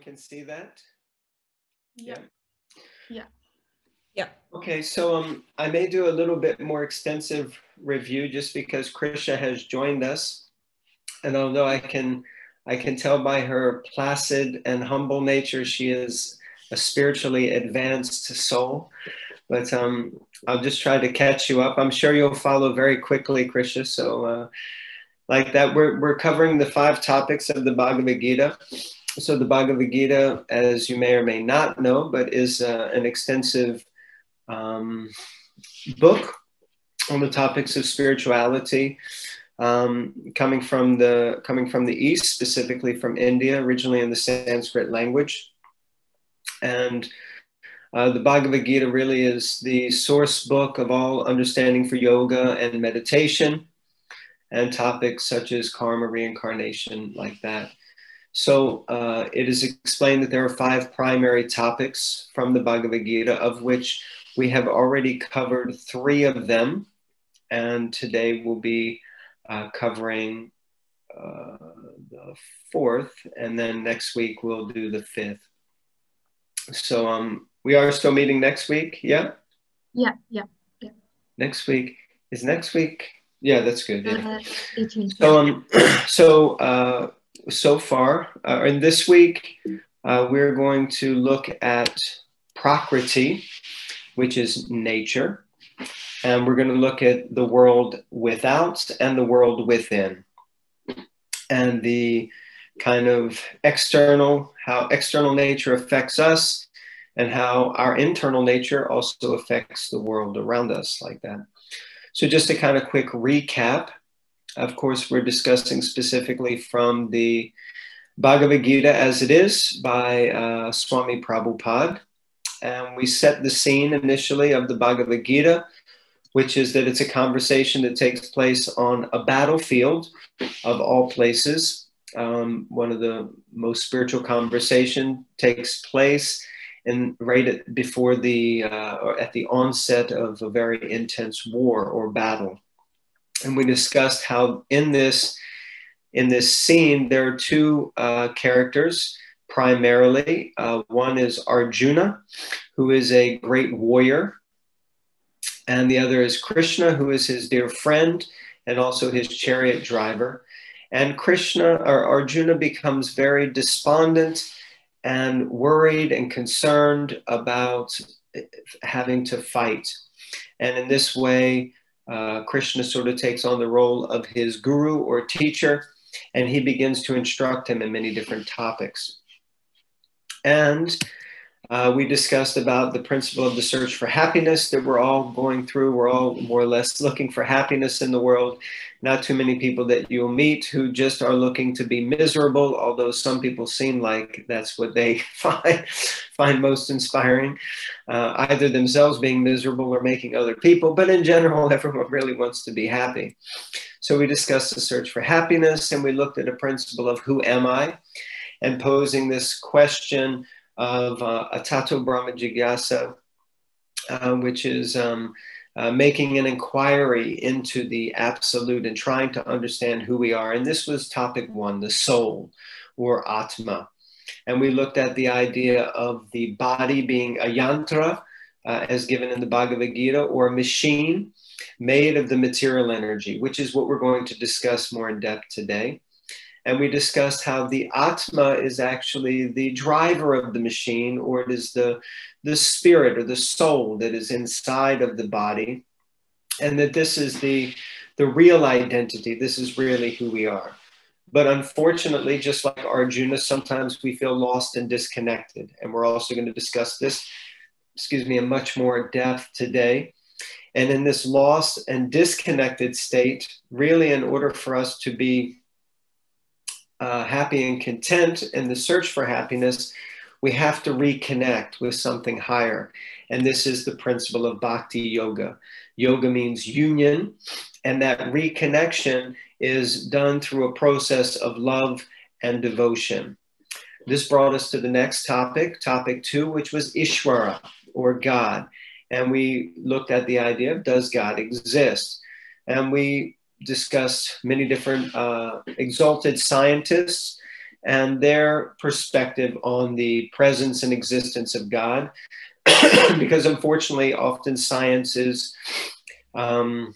can see that? Yeah. Yeah. Yeah. Okay, so um, I may do a little bit more extensive review just because Krisha has joined us, and although I can, I can tell by her placid and humble nature, she is a spiritually advanced soul. But um, I'll just try to catch you up. I'm sure you'll follow very quickly, Krisha. So, uh, like that, we're we're covering the five topics of the Bhagavad Gita so the Bhagavad Gita, as you may or may not know, but is uh, an extensive um, book on the topics of spirituality, um, coming from the coming from the east, specifically from India, originally in the Sanskrit language, and uh, the Bhagavad Gita really is the source book of all understanding for yoga and meditation, and topics such as karma, reincarnation, like that. So uh, it is explained that there are five primary topics from the Bhagavad Gita, of which we have already covered three of them. And today we'll be uh, covering uh, the fourth, and then next week we'll do the fifth. So um, we are still meeting next week, yeah? Yeah, yeah, yeah. Next week. Is next week? Yeah, that's good. Yeah. Uh, so, um, so uh, so far. Uh, and this week, uh, we're going to look at Prakriti, which is nature. And we're going to look at the world without and the world within. And the kind of external, how external nature affects us, and how our internal nature also affects the world around us, like that. So, just a kind of quick recap of course, we're discussing specifically from the Bhagavad Gita as it is by uh, Swami Prabhupada. And we set the scene initially of the Bhagavad Gita, which is that it's a conversation that takes place on a battlefield of all places. Um, one of the most spiritual conversation takes place in right at, before the uh, at the onset of a very intense war or battle and we discussed how in this in this scene there are two uh, characters primarily. Uh, one is Arjuna, who is a great warrior, and the other is Krishna, who is his dear friend and also his chariot driver. And Krishna or Arjuna becomes very despondent and worried and concerned about having to fight. And in this way, uh, Krishna sort of takes on the role of his guru or teacher, and he begins to instruct him in many different topics. And uh, we discussed about the principle of the search for happiness that we're all going through. We're all more or less looking for happiness in the world. Not too many people that you'll meet who just are looking to be miserable, although some people seem like that's what they find, find most inspiring, uh, either themselves being miserable or making other people. But in general, everyone really wants to be happy. So we discussed the search for happiness and we looked at a principle of who am I and posing this question of uh, Atato Brahma Jigyasa, uh, which is um, uh, making an inquiry into the absolute and trying to understand who we are. And this was topic one, the soul or Atma. And we looked at the idea of the body being a yantra, uh, as given in the Bhagavad Gita, or a machine made of the material energy, which is what we're going to discuss more in depth today. And we discussed how the Atma is actually the driver of the machine, or it is the, the spirit or the soul that is inside of the body. And that this is the, the real identity. This is really who we are. But unfortunately, just like Arjuna, sometimes we feel lost and disconnected. And we're also going to discuss this, excuse me, in much more depth today. And in this lost and disconnected state, really, in order for us to be uh, happy and content in the search for happiness, we have to reconnect with something higher. And this is the principle of bhakti yoga. Yoga means union, and that reconnection is done through a process of love and devotion. This brought us to the next topic, topic two, which was Ishvara or God. And we looked at the idea of does God exist? And we discussed many different uh, exalted scientists and their perspective on the presence and existence of God. because unfortunately, often science is um,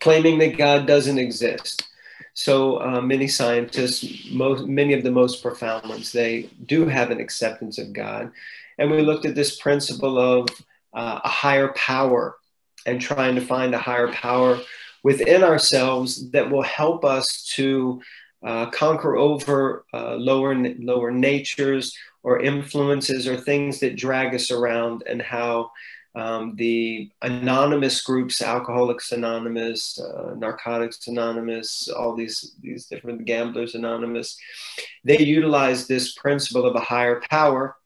claiming that God doesn't exist. So uh, many scientists, most, many of the most profound ones, they do have an acceptance of God. And we looked at this principle of uh, a higher power and trying to find a higher power within ourselves that will help us to uh, conquer over uh, lower lower natures or influences or things that drag us around and how um, the anonymous groups, Alcoholics Anonymous, uh, Narcotics Anonymous, all these, these different Gamblers Anonymous, they utilize this principle of a higher power.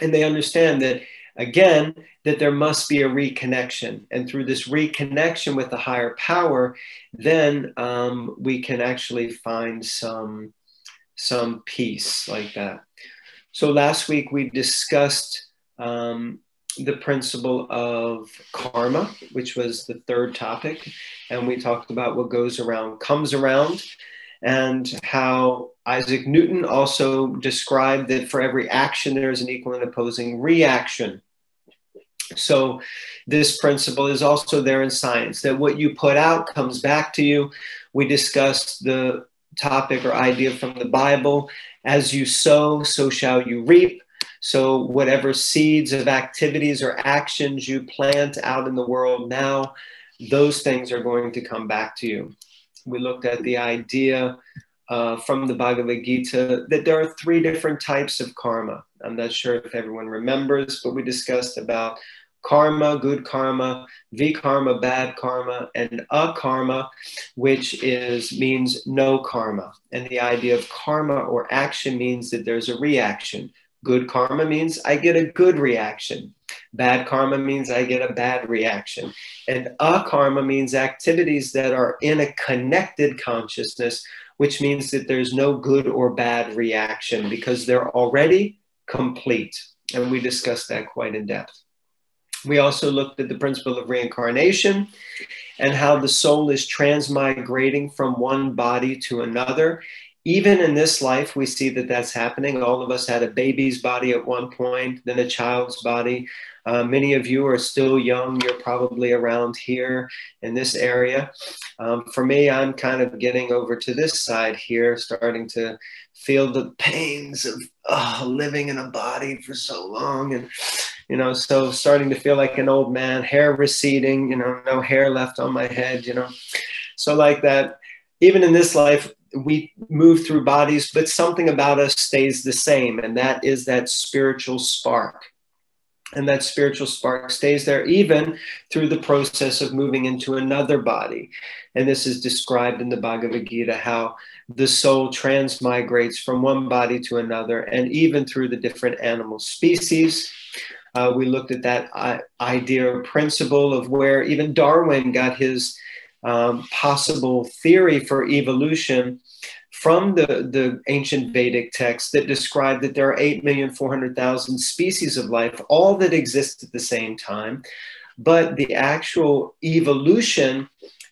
And they understand that, again, that there must be a reconnection. And through this reconnection with the higher power, then um, we can actually find some, some peace like that. So last week we discussed um, the principle of karma, which was the third topic. And we talked about what goes around comes around, and how Isaac Newton also described that for every action, there is an equal and opposing reaction. So, this principle is also there in science that what you put out comes back to you. We discussed the topic or idea from the Bible as you sow, so shall you reap. So, whatever seeds of activities or actions you plant out in the world now, those things are going to come back to you. We looked at the idea uh, from the Bhagavad Gita that there are three different types of karma. I'm not sure if everyone remembers, but we discussed about karma, good karma, vikarma, bad karma, and akarma, which is means no karma. And the idea of karma or action means that there's a reaction. Good karma means I get a good reaction. Bad karma means I get a bad reaction. And a karma means activities that are in a connected consciousness, which means that there's no good or bad reaction because they're already complete. And we discussed that quite in depth. We also looked at the principle of reincarnation and how the soul is transmigrating from one body to another even in this life, we see that that's happening. All of us had a baby's body at one point, then a child's body. Uh, many of you are still young. You're probably around here in this area. Um, for me, I'm kind of getting over to this side here, starting to feel the pains of oh, living in a body for so long. And, you know, so starting to feel like an old man, hair receding, you know, no hair left on my head, you know. So, like that, even in this life, we move through bodies, but something about us stays the same, and that is that spiritual spark. And that spiritual spark stays there even through the process of moving into another body. And this is described in the Bhagavad Gita how the soul transmigrates from one body to another, and even through the different animal species. Uh, we looked at that uh, idea or principle of where even Darwin got his um, possible theory for evolution from the, the ancient Vedic texts that describe that there are 8,400,000 species of life, all that exist at the same time. But the actual evolution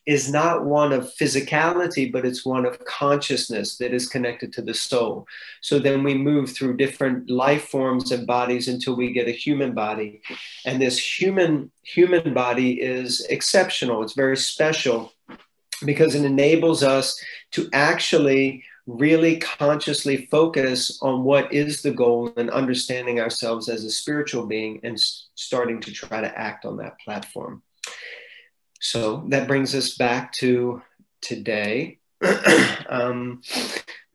is not one of physicality, but it's one of consciousness that is connected to the soul. So then we move through different life forms and bodies until we get a human body. And this human human body is exceptional. It's very special because it enables us to actually really consciously focus on what is the goal and understanding ourselves as a spiritual being and starting to try to act on that platform. So that brings us back to today, um,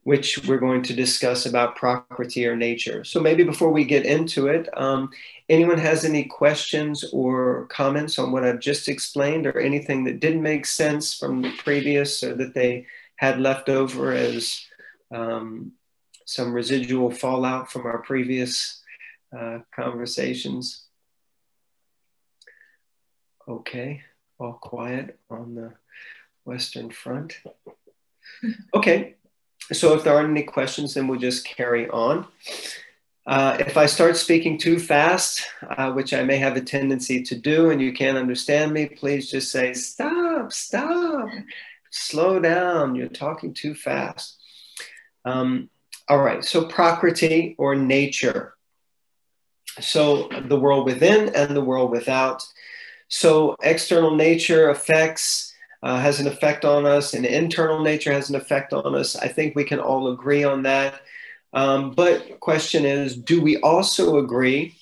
which we're going to discuss about Prakriti or nature. So maybe before we get into it, um, anyone has any questions or comments on what I've just explained or anything that didn't make sense from the previous or that they had left over as um, some residual fallout from our previous uh, conversations? Okay all quiet on the Western Front. Okay, so if there aren't any questions, then we'll just carry on. Uh, if I start speaking too fast, uh, which I may have a tendency to do, and you can't understand me, please just say, stop, stop, slow down, you're talking too fast. Um, All right, so Prakriti or nature. So the world within and the world without. So external nature affects, uh, has an effect on us, and internal nature has an effect on us. I think we can all agree on that. Um, but question is, do we also agree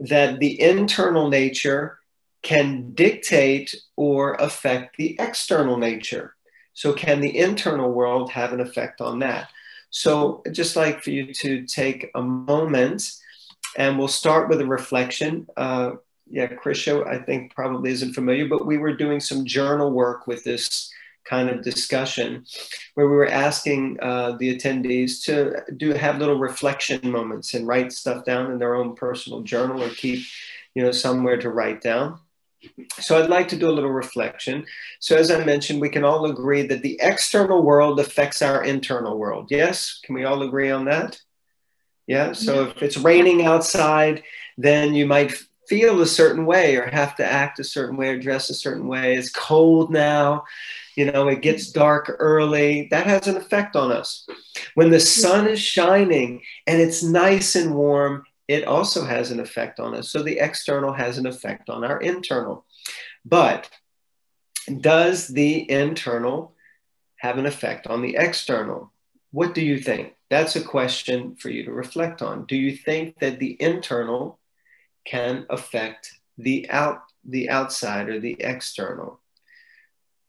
that the internal nature can dictate or affect the external nature? So can the internal world have an effect on that? So just like for you to take a moment and we'll start with a reflection. Uh, yeah, Krisha, I think probably isn't familiar, but we were doing some journal work with this kind of discussion where we were asking uh, the attendees to do have little reflection moments and write stuff down in their own personal journal or keep, you know, somewhere to write down. So I'd like to do a little reflection. So as I mentioned, we can all agree that the external world affects our internal world. Yes, can we all agree on that? Yeah. So if it's raining outside, then you might feel a certain way or have to act a certain way or dress a certain way. It's cold now, you know, it gets dark early. That has an effect on us. When the sun is shining and it's nice and warm, it also has an effect on us. So the external has an effect on our internal. But does the internal have an effect on the external? What do you think? That's a question for you to reflect on. Do you think that the internal can affect the out the outside or the external?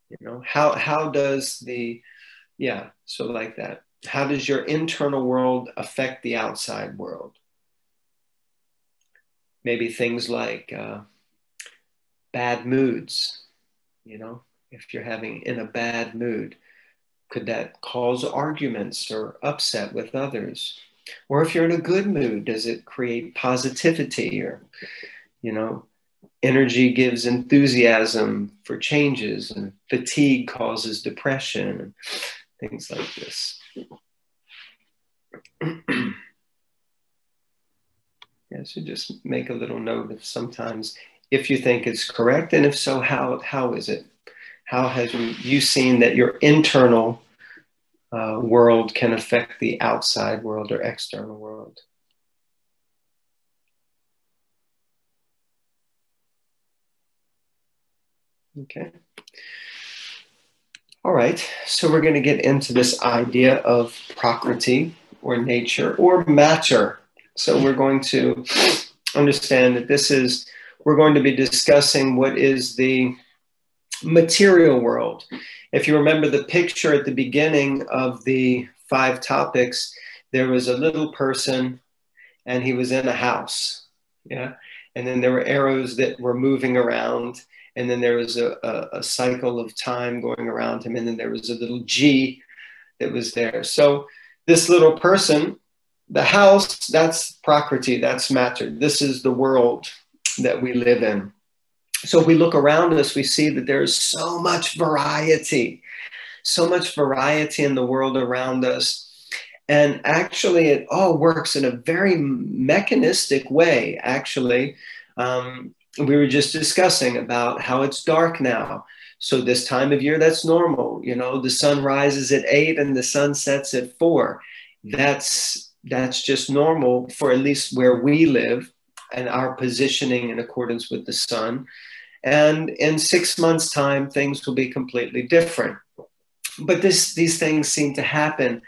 You know, how how does the yeah, so like that. How does your internal world affect the outside world? Maybe things like uh, bad moods, you know, if you're having in a bad mood, could that cause arguments or upset with others? Or if you're in a good mood, does it create positivity or, you know, energy gives enthusiasm for changes and fatigue causes depression and things like this. yeah, so just make a little note of sometimes if you think it's correct, and if so, how how is it? How has you seen that your internal uh, world can affect the outside world or external world? Okay. All right, so we're going to get into this idea of prakriti or nature or matter. So we're going to understand that this is, we're going to be discussing what is the material world. If you remember the picture at the beginning of the five topics, there was a little person and he was in a house. Yeah. And then there were arrows that were moving around. And then there was a, a, a cycle of time going around him. And then there was a little G that was there. So this little person, the house, that's Prakriti, that's matter. This is the world that we live in. So if we look around us, we see that there's so much variety, so much variety in the world around us. And actually, it all works in a very mechanistic way, actually. Um, we were just discussing about how it's dark now. So this time of year, that's normal. You know, the sun rises at eight and the sun sets at four. That's that's just normal for at least where we live and our positioning in accordance with the sun. And in six months' time, things will be completely different. But this, these things seem to happen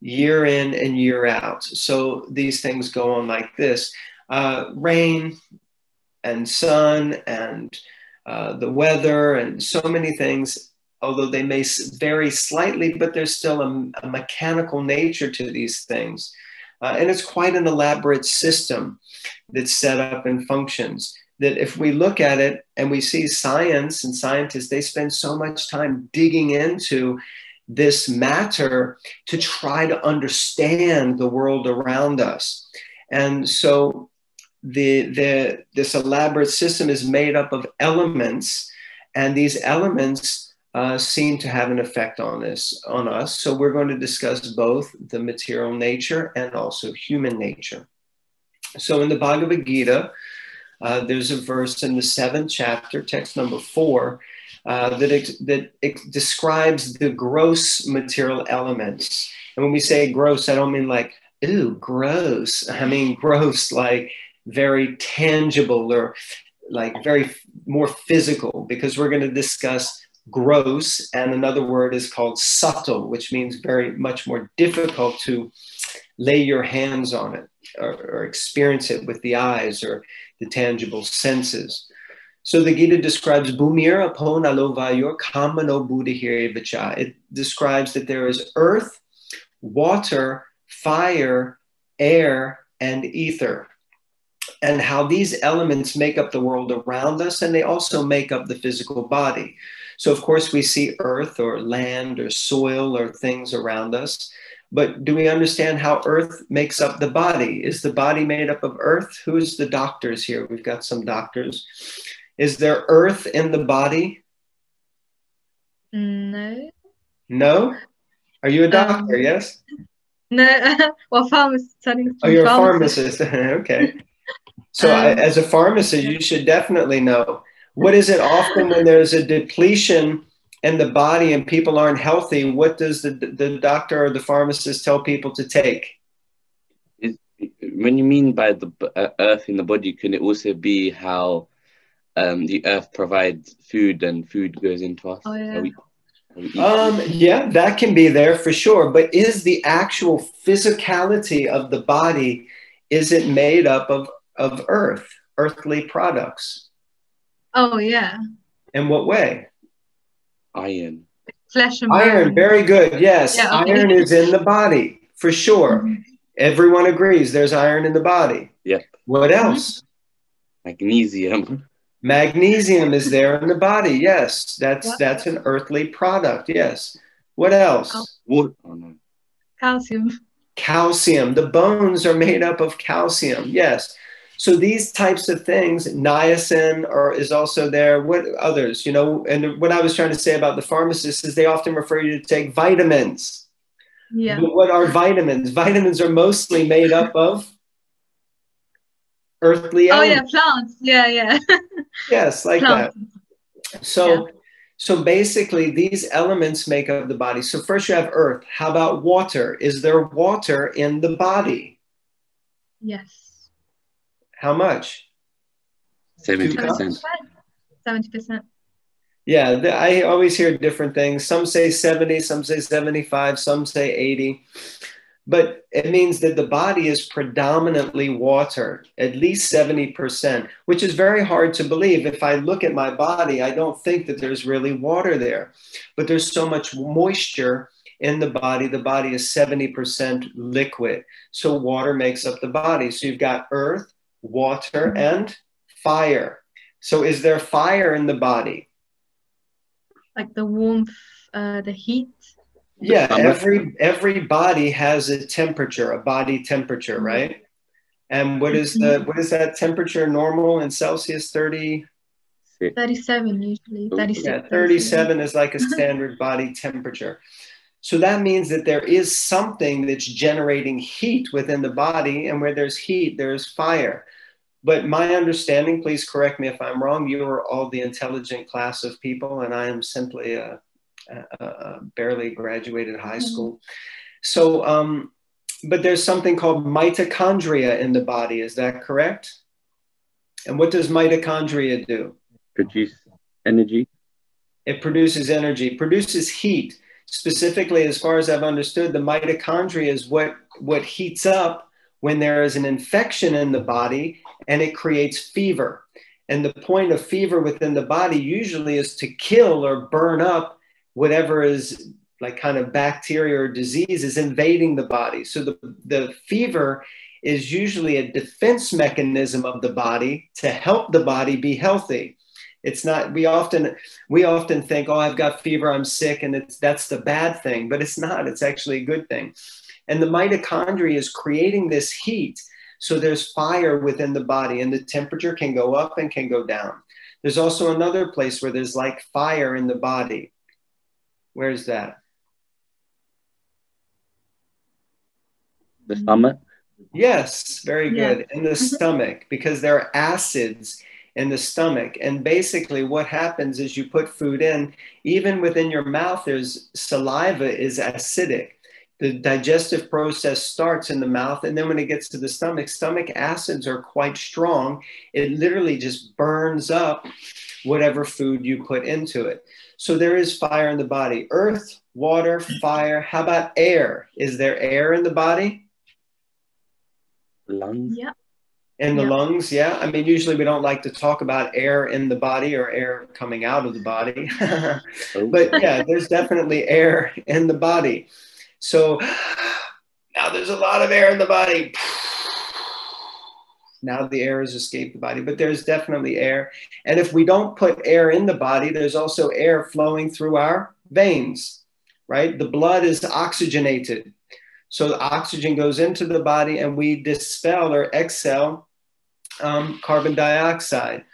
year in and year out. So these things go on like this uh, rain and sun and uh, the weather and so many things, although they may vary slightly, but there's still a, a mechanical nature to these things. Uh, and it's quite an elaborate system that's set up and functions that if we look at it and we see science and scientists, they spend so much time digging into this matter to try to understand the world around us. And so the, the, this elaborate system is made up of elements, and these elements uh, seem to have an effect on this on us. So we're going to discuss both the material nature and also human nature. So in the Bhagavad Gita, uh, there's a verse in the seventh chapter, text number four, uh, that, it, that it describes the gross material elements. And when we say gross, I don't mean like, ooh, gross. I mean gross, like very tangible or like very more physical, because we're going to discuss gross, and another word is called subtle, which means very much more difficult to lay your hands on it or, or experience it with the eyes or the tangible senses. So the Gita describes Bhumir upon alovayor kamano buddhihir It describes that there is earth, water, fire, air, and ether. And how these elements make up the world around us, and they also make up the physical body. So, of course, we see earth or land or soil or things around us. But do we understand how earth makes up the body? Is the body made up of earth? Who's the doctors here? We've got some doctors. Is there earth in the body? No. No? Are you a doctor? Um, yes? No, well, pharmacist. Oh, you're pharmacist. a pharmacist. okay. So, um, I, as a pharmacist, you should definitely know. What is it often when there's a depletion in the body and people aren't healthy? What does the, the doctor or the pharmacist tell people to take? when you mean by the uh, earth in the body, can it also be how um, the earth provides food and food goes into us? Oh, yeah. We, um, yeah, that can be there for sure. But is the actual physicality of the body, is it made up of, of earth, earthly products? Oh, yeah. In what way? Iron. Flesh and Iron, bone. very good. Yes, yeah, okay. iron is in the body for sure. Mm-hmm. Everyone agrees there's iron in the body. Yep. What else? Magnesium. Magnesium is there in the body. Yes, that's what? that's an earthly product. Yes. What else? What? Oh, no. Calcium. Calcium. The bones are made up of calcium. Yes. So these types of things, niacin or is also there. What others? You know, and what I was trying to say about the pharmacists is they often refer you to take vitamins. Yeah. But what are vitamins? Vitamins are mostly made up of earthly elements. Oh yeah, plants. Yeah, yeah. yes, like plants. that. So yeah. so basically these elements make up the body. So first you have earth. How about water? Is there water in the body? Yes. How much? 70%. 70%. Yeah, I always hear different things. Some say 70, some say 75, some say 80 but it means that the body is predominantly water, at least 70%, which is very hard to believe. If I look at my body, I don't think that there's really water there, but there's so much moisture in the body. The body is 70% liquid. So water makes up the body. So you've got earth, water, and fire. So is there fire in the body? Like the warmth, uh, the heat? Yeah every every body has a temperature a body temperature mm-hmm. right? And what is the mm-hmm. what is that temperature normal in celsius? 30 37 usually. 36 yeah, 37 is like a standard body temperature. So that means that there is something that's generating heat within the body and where there's heat there's fire but my understanding please correct me if i'm wrong you are all the intelligent class of people and i am simply a uh, uh, barely graduated high mm-hmm. school. So, um, but there's something called mitochondria in the body. Is that correct? And what does mitochondria do? Produce energy. It produces energy, produces heat. Specifically, as far as I've understood, the mitochondria is what, what heats up when there is an infection in the body and it creates fever. And the point of fever within the body usually is to kill or burn up whatever is like kind of bacteria or disease is invading the body. So the, the fever is usually a defense mechanism of the body to help the body be healthy. It's not we often we often think, oh, I've got fever, I'm sick, and it's that's the bad thing, but it's not. It's actually a good thing. And the mitochondria is creating this heat. So there's fire within the body, and the temperature can go up and can go down. There's also another place where there's like fire in the body. Where's that? The stomach? Yes, very good. Yeah. In the mm-hmm. stomach, because there are acids in the stomach. And basically, what happens is you put food in, even within your mouth, there's saliva is acidic. The digestive process starts in the mouth, and then when it gets to the stomach, stomach acids are quite strong. It literally just burns up whatever food you put into it. So there is fire in the body earth, water, fire. How about air? Is there air in the body? Lungs. Yeah. In the Yeah. lungs, yeah. I mean, usually we don't like to talk about air in the body or air coming out of the body. Oh. but yeah, there's definitely air in the body. So now there's a lot of air in the body. Now the air has escaped the body, but there's definitely air. And if we don't put air in the body, there's also air flowing through our veins, right? The blood is oxygenated. So the oxygen goes into the body and we dispel or exhale um, carbon dioxide.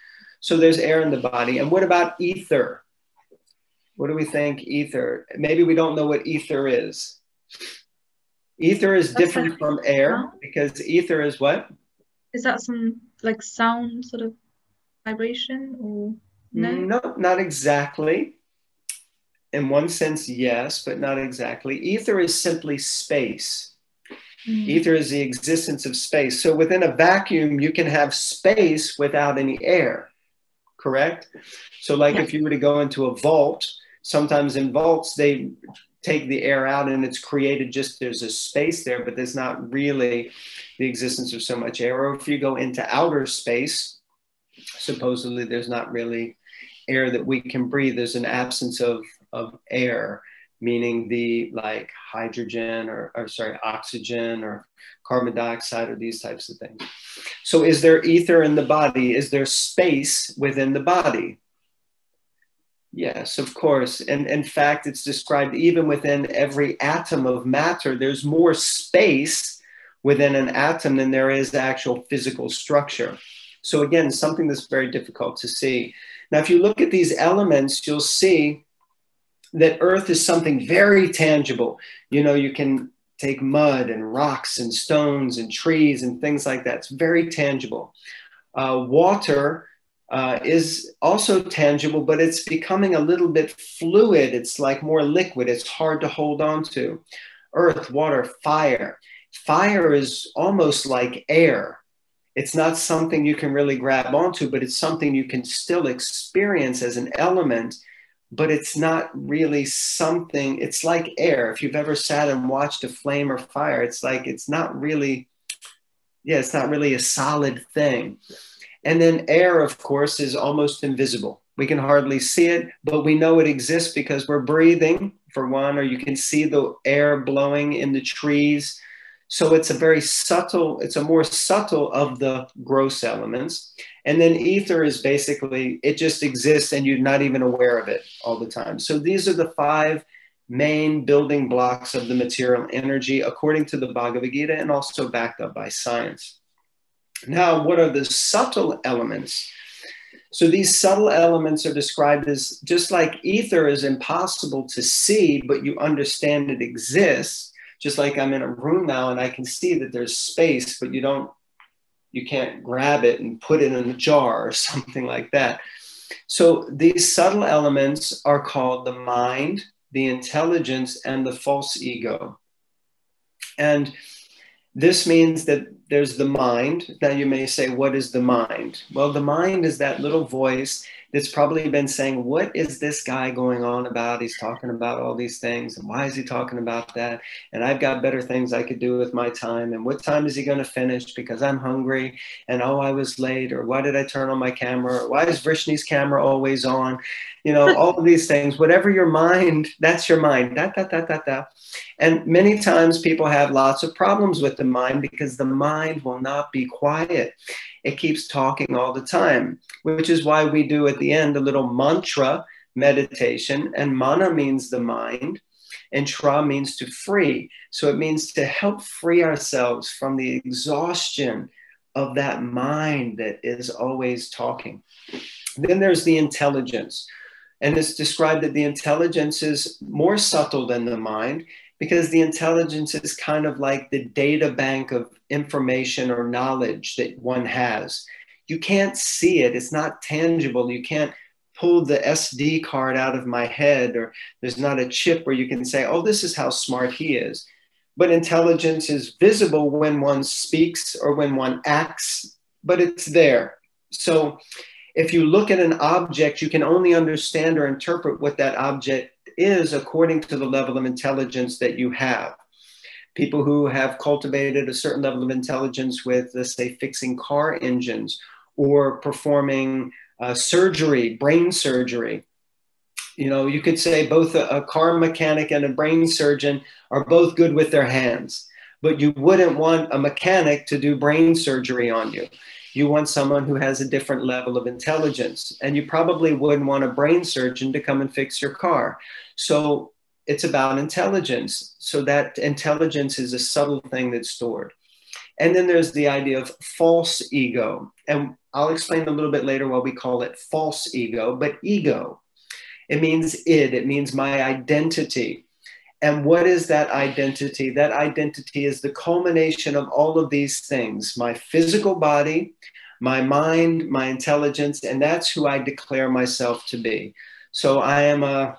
So there's air in the body. And what about ether? What do we think ether? Maybe we don't know what ether is. Ether is That's different like from air because ether is what? Is that some like sound sort of vibration or no? No, not exactly. In one sense, yes, but not exactly. Ether is simply space. Mm. Ether is the existence of space. So within a vacuum, you can have space without any air, correct? So, like Yeah. if you were to go into a vault, sometimes in vaults, they take the air out and it's created just there's a space there, but there's not really the existence of so much air. Or if you go into outer space, supposedly there's not really air that we can breathe. There's an absence of, of air, meaning the like hydrogen or, or sorry, oxygen or carbon dioxide or these types of things. So is there ether in the body? Is there space within the body? Yes, of course. And in fact, it's described even within every atom of matter, there's more space within an atom than there is actual physical structure. So, again, something that's very difficult to see. Now, if you look at these elements, you'll see that Earth is something very tangible. You know, you can take mud and rocks and stones and trees and things like that. It's very tangible. Uh, water uh, is also tangible, but it's becoming a little bit fluid. It's like more liquid. It's hard to hold on to. Earth, water, fire. Fire is almost like air. It's not something you can really grab onto, but it's something you can still experience as an element but it's not really something it's like air if you've ever sat and watched a flame or fire it's like it's not really yeah it's not really a solid thing and then air of course is almost invisible we can hardly see it but we know it exists because we're breathing for one or you can see the air blowing in the trees so it's a very subtle it's a more subtle of the gross elements and then ether is basically, it just exists and you're not even aware of it all the time. So these are the five main building blocks of the material energy, according to the Bhagavad Gita and also backed up by science. Now, what are the subtle elements? So these subtle elements are described as just like ether is impossible to see, but you understand it exists. Just like I'm in a room now and I can see that there's space, but you don't you can't grab it and put it in a jar or something like that. So these subtle elements are called the mind, the intelligence, and the false ego. And this means that there's the mind. Now you may say, what is the mind? Well, the mind is that little voice that's probably been saying, What is this guy going on about? He's talking about all these things. And why is he talking about that? And I've got better things I could do with my time. And what time is he going to finish? Because I'm hungry. And oh, I was late. Or why did I turn on my camera? Why is Vrishni's camera always on? You know, all of these things. Whatever your mind, that's your mind. Da, da, da, da, da. And many times people have lots of problems with the mind because the mind will not be quiet. It keeps talking all the time, which is why we do at the end a little mantra meditation. And mana means the mind, and tra means to free. So it means to help free ourselves from the exhaustion of that mind that is always talking. Then there's the intelligence. And it's described that the intelligence is more subtle than the mind because the intelligence is kind of like the data bank of information or knowledge that one has. You can't see it, it's not tangible. You can't pull the SD card out of my head, or there's not a chip where you can say, oh, this is how smart he is. but intelligence is visible when one speaks or when one acts, but it's there. So if you look at an object, you can only understand or interpret what that object is according to the level of intelligence that you have. People who have cultivated a certain level of intelligence with, let's say, fixing car engines or performing uh, surgery, brain surgery. You know, you could say both a, a car mechanic and a brain surgeon are both good with their hands, but you wouldn't want a mechanic to do brain surgery on you. You want someone who has a different level of intelligence, and you probably wouldn't want a brain surgeon to come and fix your car. So it's about intelligence. So that intelligence is a subtle thing that's stored. And then there's the idea of false ego. And I'll explain a little bit later why we call it false ego, but ego. It means id, it means my identity. And what is that identity? That identity is the culmination of all of these things my physical body, my mind, my intelligence, and that's who I declare myself to be. So I am a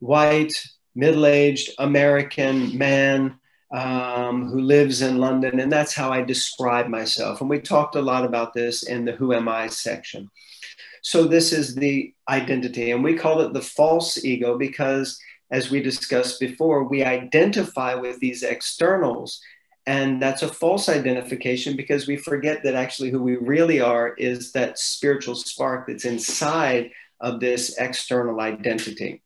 white, middle aged American man um, who lives in London, and that's how I describe myself. And we talked a lot about this in the Who Am I section. So, this is the identity, and we call it the false ego because, as we discussed before, we identify with these externals. And that's a false identification because we forget that actually who we really are is that spiritual spark that's inside of this external identity.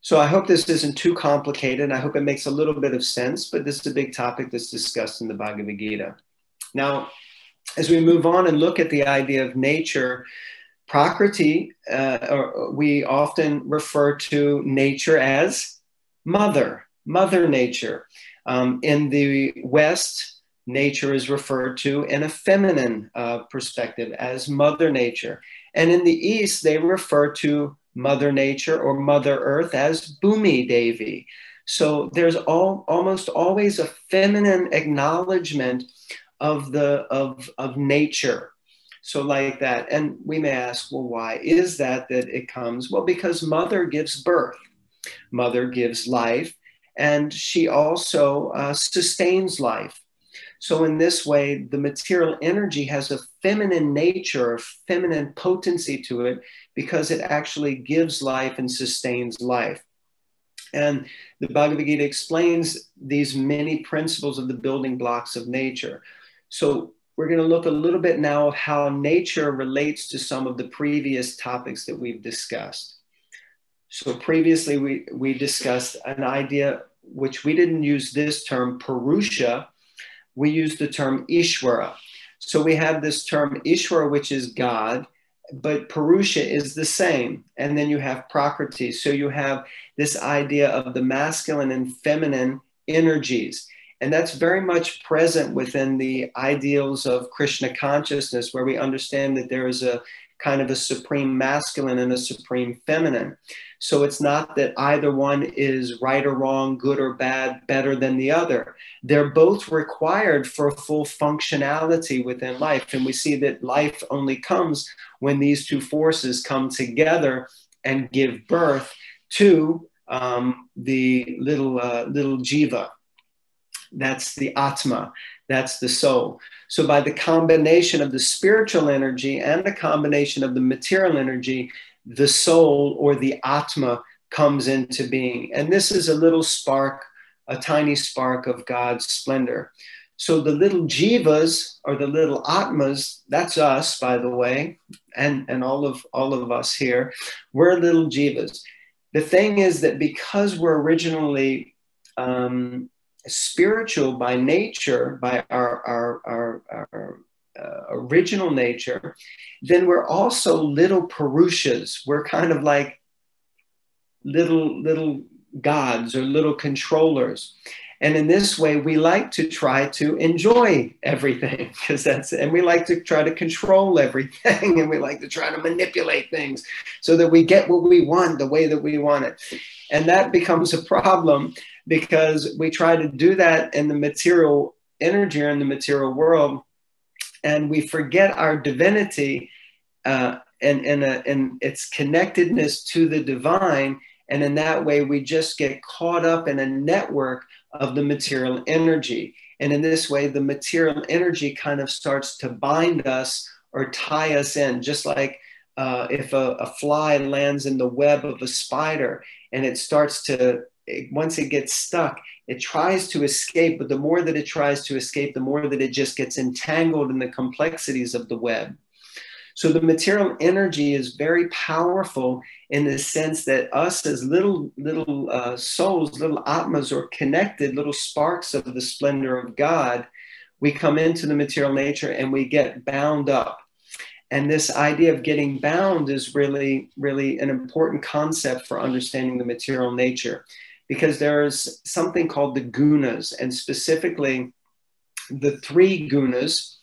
So I hope this isn't too complicated. I hope it makes a little bit of sense, but this is a big topic that's discussed in the Bhagavad Gita. Now, as we move on and look at the idea of nature, Prakriti, uh, we often refer to nature as mother, mother nature. Um, in the West, nature is referred to in a feminine uh, perspective as mother nature. And in the East, they refer to Mother Nature or Mother Earth as Bhumi Devi. So there's all, almost always a feminine acknowledgement of the of, of nature. So like that. And we may ask, well, why is that that it comes? Well, because mother gives birth, mother gives life, and she also uh, sustains life. So, in this way, the material energy has a feminine nature, a feminine potency to it, because it actually gives life and sustains life. And the Bhagavad Gita explains these many principles of the building blocks of nature. So, we're going to look a little bit now of how nature relates to some of the previous topics that we've discussed. So, previously, we, we discussed an idea which we didn't use this term, Purusha we used the term Ishwara. So we have this term Ishwara, which is God, but Purusha is the same. And then you have Prakriti. So you have this idea of the masculine and feminine energies. And that's very much present within the ideals of Krishna consciousness, where we understand that there is a kind of a supreme masculine and a supreme feminine. So it's not that either one is right or wrong, good or bad, better than the other. They're both required for full functionality within life. And we see that life only comes when these two forces come together and give birth to um, the little, uh, little jiva. That's the atma, that's the soul. So, by the combination of the spiritual energy and the combination of the material energy, the soul or the Atma comes into being. And this is a little spark, a tiny spark of God's splendor. So the little jivas or the little atmas, that's us, by the way, and, and all of all of us here, we're little jivas. The thing is that because we're originally um, spiritual by nature, by our, our, our, our uh, original nature, then we're also little Purushas. We're kind of like little, little gods or little controllers. And in this way, we like to try to enjoy everything because that's, and we like to try to control everything and we like to try to manipulate things so that we get what we want the way that we want it. And that becomes a problem because we try to do that in the material energy or in the material world and we forget our divinity uh, and, and, uh, and its connectedness to the divine. And in that way, we just get caught up in a network of the material energy. And in this way, the material energy kind of starts to bind us or tie us in, just like uh, if a, a, fly lands in the web of a spider and it starts to, it, once it gets stuck, it tries to escape. But the more that it tries to escape, the more that it just gets entangled in the complexities of the web. So the material energy is very powerful in the sense that us as little little uh, souls, little atmas, or connected little sparks of the splendor of God, we come into the material nature and we get bound up. And this idea of getting bound is really, really an important concept for understanding the material nature because there's something called the gunas, and specifically the three gunas,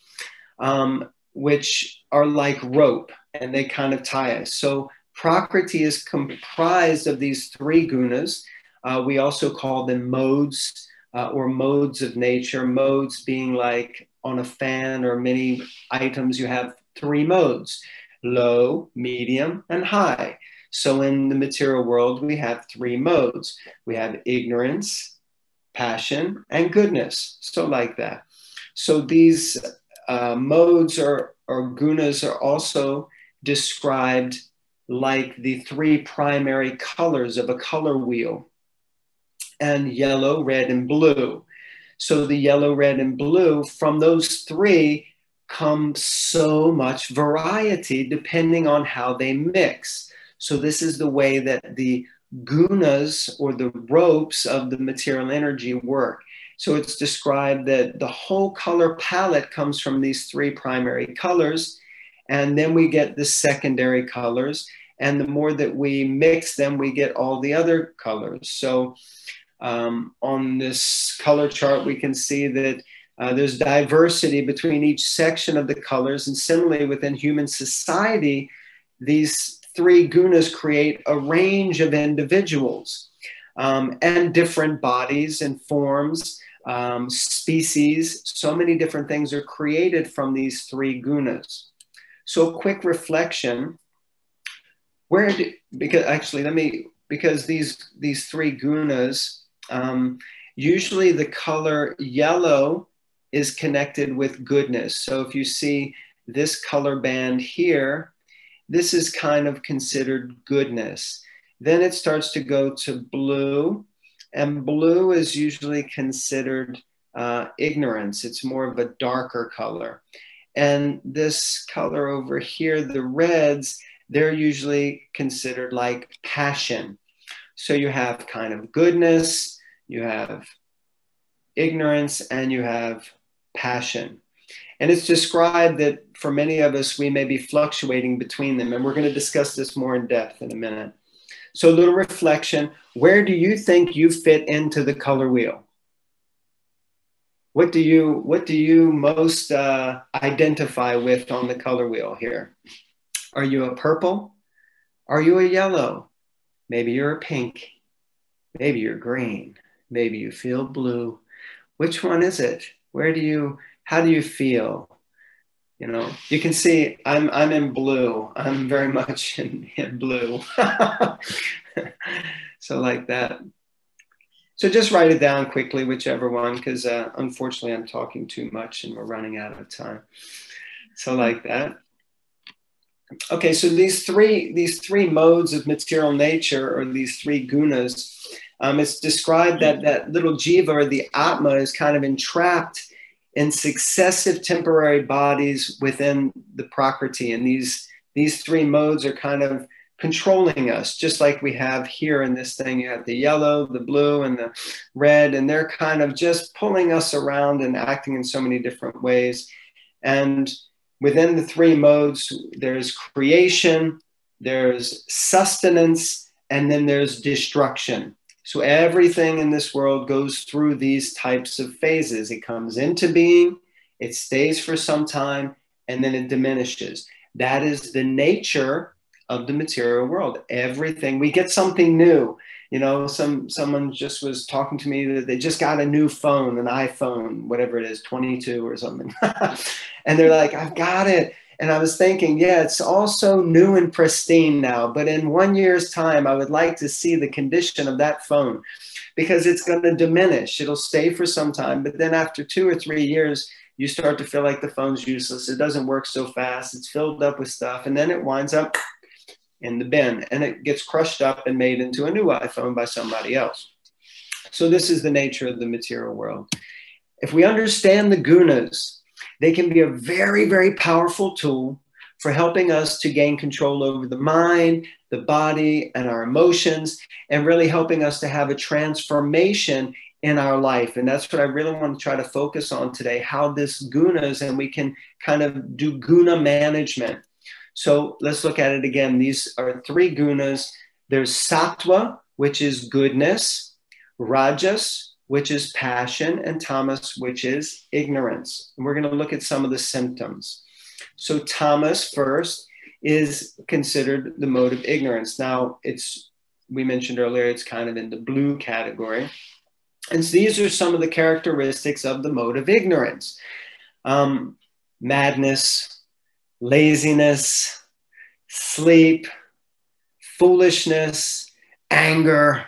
um, which are like rope and they kind of tie us. So Prakriti is comprised of these three gunas. Uh, we also call them modes uh, or modes of nature, modes being like on a fan or many items, you have three modes low, medium, and high. So in the material world, we have three modes we have ignorance, passion, and goodness. So, like that. So, these uh, modes or, or gunas are also described like the three primary colors of a color wheel and yellow, red, and blue. So the yellow, red, and blue, from those three come so much variety depending on how they mix. So this is the way that the gunas or the ropes of the material energy work. So it's described that the whole color palette comes from these three primary colors. And then we get the secondary colors. And the more that we mix them, we get all the other colors. So um, on this color chart, we can see that uh, there's diversity between each section of the colors. And similarly, within human society, these three gunas create a range of individuals um, and different bodies and forms, um, species. So many different things are created from these three gunas. So, quick reflection where do, because actually, let me, because these, these three gunas, um, usually the color yellow is connected with goodness. So if you see this color band here, this is kind of considered goodness. Then it starts to go to blue, and blue is usually considered uh, ignorance. It's more of a darker color. And this color over here, the reds, they're usually considered like passion. So you have kind of goodness, you have ignorance, and you have passion. And it's described that for many of us, we may be fluctuating between them. And we're going to discuss this more in depth in a minute. So, a little reflection where do you think you fit into the color wheel? What do you what do you most uh, identify with on the color wheel here? Are you a purple? Are you a yellow? Maybe you're a pink. Maybe you're green. Maybe you feel blue. Which one is it? Where do you how do you feel? You know, you can see I'm I'm in blue. I'm very much in, in blue. so like that. So just write it down quickly, whichever one, because uh, unfortunately I'm talking too much and we're running out of time. So like that. Okay, so these three these three modes of material nature, or these three gunas, um, it's described that that little jiva or the atma is kind of entrapped in successive temporary bodies within the prakriti, and these these three modes are kind of controlling us, just like we have here in this thing. You have the yellow, the blue, and the red, and they're kind of just pulling us around and acting in so many different ways. And within the three modes, there's creation, there's sustenance, and then there's destruction. So everything in this world goes through these types of phases. It comes into being, it stays for some time, and then it diminishes. That is the nature of the material world. Everything we get something new. You know, some someone just was talking to me that they just got a new phone, an iPhone, whatever it is, 22 or something. and they're like, I've got it. And I was thinking, yeah, it's all so new and pristine now, but in one year's time, I would like to see the condition of that phone. because it's going to diminish. It'll stay for some time, but then after two or three years, you start to feel like the phone's useless. It doesn't work so fast. It's filled up with stuff, and then it winds up in the bin and it gets crushed up and made into a new iPhone by somebody else. So, this is the nature of the material world. If we understand the gunas, they can be a very, very powerful tool for helping us to gain control over the mind, the body, and our emotions, and really helping us to have a transformation in our life. And that's what I really want to try to focus on today how this gunas, and we can kind of do guna management. So let's look at it again. These are three gunas there's sattva, which is goodness, rajas, which is passion, and tamas, which is ignorance. And we're going to look at some of the symptoms. So, tamas first is considered the mode of ignorance. Now, it's we mentioned earlier, it's kind of in the blue category. And so these are some of the characteristics of the mode of ignorance um, madness, laziness, sleep, foolishness, anger,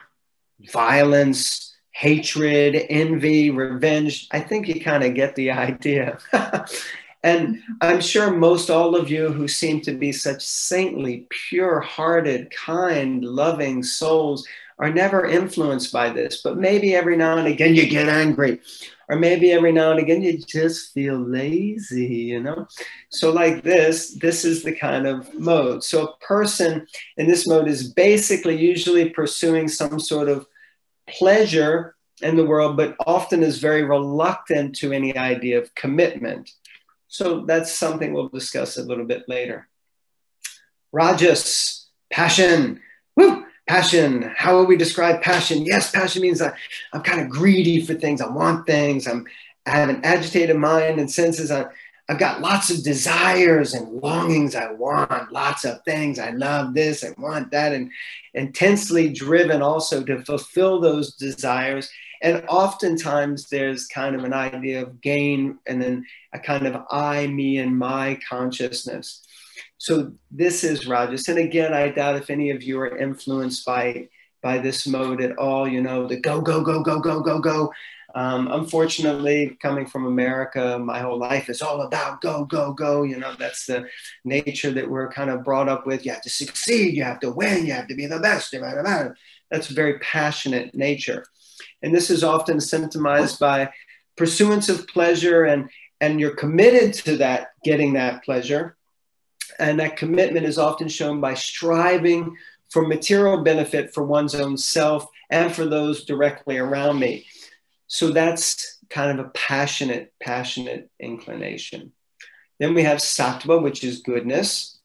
violence, hatred, envy, revenge. I think you kind of get the idea. and I'm sure most all of you who seem to be such saintly, pure hearted, kind, loving souls are never influenced by this, but maybe every now and again you get angry, or maybe every now and again you just feel lazy, you know? So, like this, this is the kind of mode. So, a person in this mode is basically usually pursuing some sort of pleasure in the world, but often is very reluctant to any idea of commitment. So, that's something we'll discuss a little bit later. Rajas, passion. Woo! passion how would we describe passion yes passion means I, i'm kind of greedy for things i want things i'm i have an agitated mind and senses I, i've got lots of desires and longings i want lots of things i love this i want that and intensely driven also to fulfill those desires and oftentimes there's kind of an idea of gain and then a kind of i me and my consciousness so this is Rajas. And again, I doubt if any of you are influenced by by this mode at all, you know, the go, go, go, go, go, go, go. Um, unfortunately, coming from America, my whole life is all about go, go, go. You know, that's the nature that we're kind of brought up with. You have to succeed, you have to win, you have to be the best. That's a very passionate nature. And this is often symptomized by pursuance of pleasure and and you're committed to that getting that pleasure and that commitment is often shown by striving for material benefit for one's own self and for those directly around me. So that's kind of a passionate, passionate inclination. Then we have sattva, which is goodness.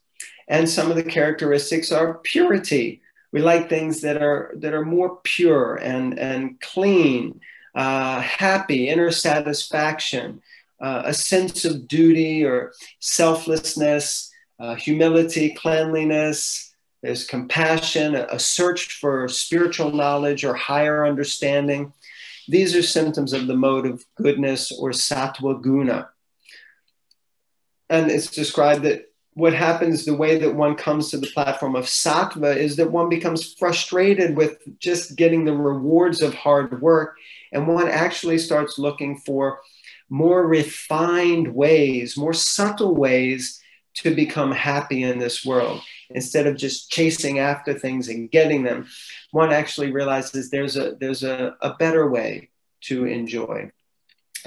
And some of the characteristics are purity. We like things that are that are more pure and, and clean, uh, happy, inner satisfaction, uh, a sense of duty or selflessness, uh, humility, cleanliness, there's compassion, a search for spiritual knowledge or higher understanding. These are symptoms of the mode of goodness or sattva guna. And it's described that what happens, the way that one comes to the platform of sattva, is that one becomes frustrated with just getting the rewards of hard work. And one actually starts looking for more refined ways, more subtle ways to become happy in this world instead of just chasing after things and getting them. One actually realizes there's a there's a, a better way to enjoy.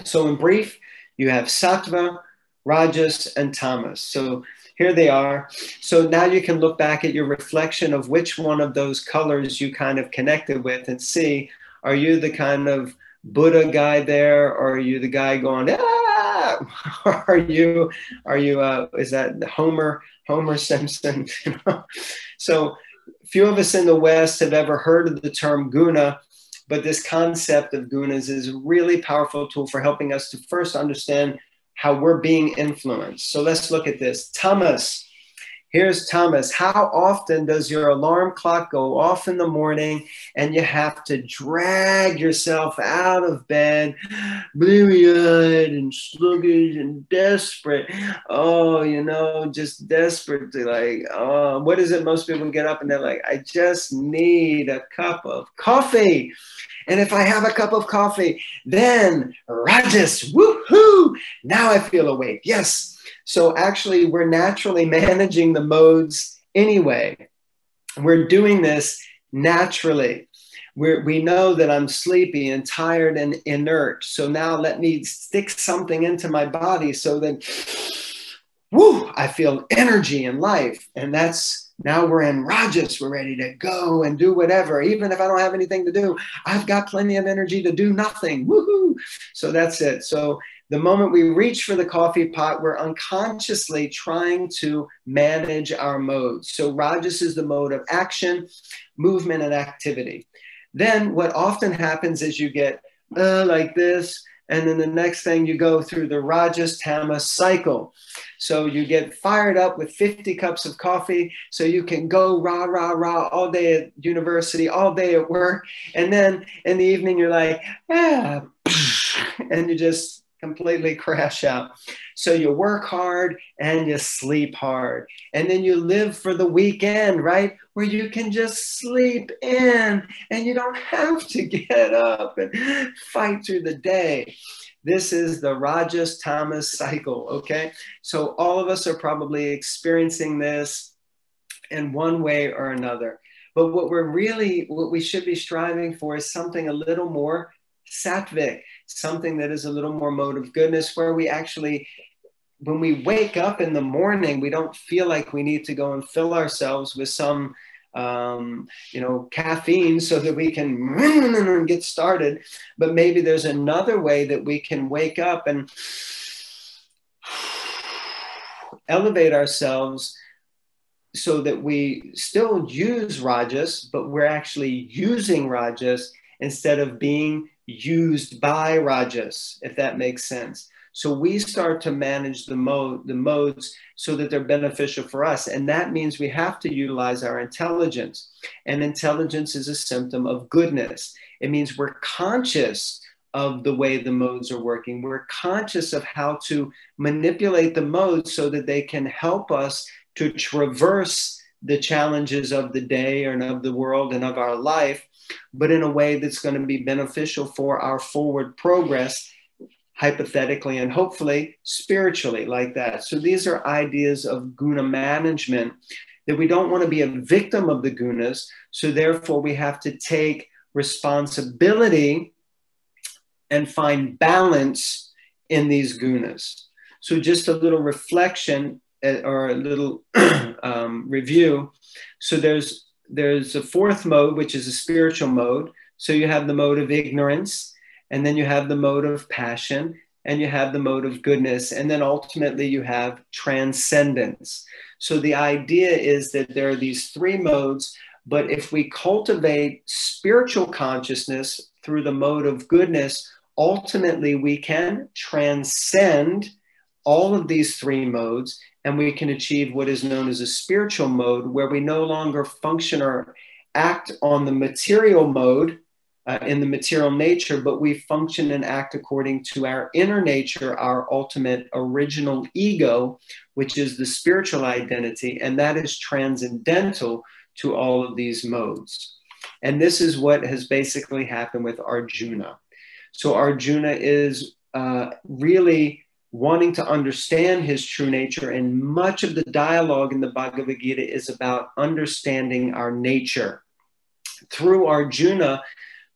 So in brief you have sattva rajas and tamas. So here they are. So now you can look back at your reflection of which one of those colors you kind of connected with and see are you the kind of buddha guy there or are you the guy going ah are you are you uh, is that Homer Homer Simpson? so few of us in the West have ever heard of the term guna, but this concept of gunas is a really powerful tool for helping us to first understand how we're being influenced. So let's look at this. Tamas. Here's Tamas. How often does your alarm clock go off in the morning and you have to drag yourself out of bed, bleary eyed and sluggish and desperate? Oh, you know, just desperate to like, oh, what is it? Most people get up and they're like, I just need a cup of coffee. And if I have a cup of coffee, then Rajas, woohoo! Now I feel awake. Yes, so actually, we're naturally managing the modes anyway. We're doing this naturally. We're, we know that I'm sleepy and tired and inert. So now let me stick something into my body so that, whoo, I feel energy and life. And that's now we're in Rajas. We're ready to go and do whatever. Even if I don't have anything to do, I've got plenty of energy to do nothing. Woohoo! So that's it. So the moment we reach for the coffee pot, we're unconsciously trying to manage our modes. So Rajas is the mode of action, movement, and activity. Then what often happens is you get uh, like this, and then the next thing you go through the Rajas Tamas cycle. So you get fired up with 50 cups of coffee, so you can go rah, rah, rah all day at university, all day at work. And then in the evening, you're like, yeah, and you just completely crash out. So you work hard and you sleep hard. And then you live for the weekend, right? Where you can just sleep in and you don't have to get up and fight through the day. This is the Rajas Tamas cycle, okay? So all of us are probably experiencing this in one way or another. But what we're really, what we should be striving for is something a little more sattvic, something that is a little more mode of goodness, where we actually, when we wake up in the morning, we don't feel like we need to go and fill ourselves with some, um, you know, caffeine so that we can get started. But maybe there's another way that we can wake up and elevate ourselves so that we still use rajas, but we're actually using rajas instead of being used by rajas, if that makes sense. So we start to manage the mode, the modes so that they're beneficial for us. And that means we have to utilize our intelligence. And intelligence is a symptom of goodness. It means we're conscious of the way the modes are working. We're conscious of how to manipulate the modes so that they can help us to traverse the challenges of the day and of the world and of our life but in a way that's going to be beneficial for our forward progress, hypothetically and hopefully spiritually, like that. So these are ideas of guna management that we don't want to be a victim of the gunas. So therefore, we have to take responsibility and find balance in these gunas. So just a little reflection uh, or a little um, review. So there's there's a fourth mode, which is a spiritual mode. So you have the mode of ignorance, and then you have the mode of passion, and you have the mode of goodness, and then ultimately you have transcendence. So the idea is that there are these three modes, but if we cultivate spiritual consciousness through the mode of goodness, ultimately we can transcend all of these three modes and we can achieve what is known as a spiritual mode where we no longer function or act on the material mode uh, in the material nature, but we function and act according to our inner nature, our ultimate original ego, which is the spiritual identity, and that is transcendental to all of these modes. And this is what has basically happened with Arjuna. So, Arjuna is uh, really wanting to understand his true nature. And much of the dialogue in the Bhagavad Gita is about understanding our nature. Through Arjuna,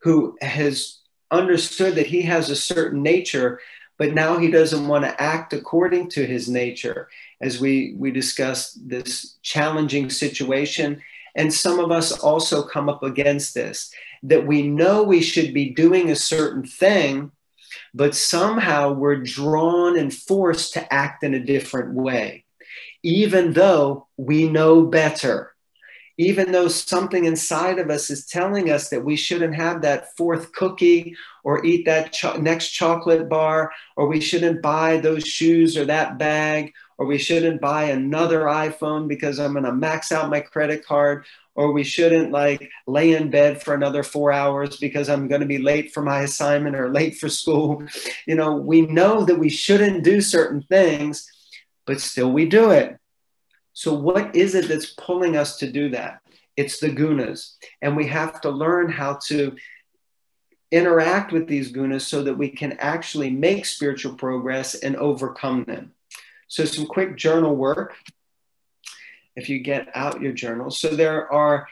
who has understood that he has a certain nature, but now he doesn't want to act according to his nature. As we, we discussed this challenging situation, and some of us also come up against this that we know we should be doing a certain thing, but somehow we're drawn and forced to act in a different way, even though we know better. Even though something inside of us is telling us that we shouldn't have that fourth cookie or eat that cho- next chocolate bar, or we shouldn't buy those shoes or that bag, or we shouldn't buy another iPhone because I'm going to max out my credit card, or we shouldn't like lay in bed for another four hours because I'm going to be late for my assignment or late for school. You know, we know that we shouldn't do certain things, but still we do it. So, what is it that's pulling us to do that? It's the gunas. And we have to learn how to interact with these gunas so that we can actually make spiritual progress and overcome them. So, some quick journal work if you get out your journal. So there are,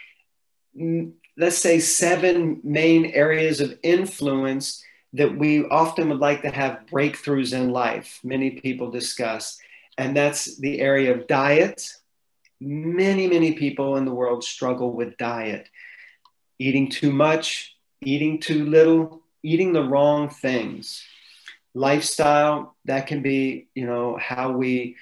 mm, let's say, seven main areas of influence that we often would like to have breakthroughs in life. Many people discuss, and that's the area of diet. Many, many people in the world struggle with diet, eating too much, eating too little, eating the wrong things. Lifestyle, that can be, you know, how we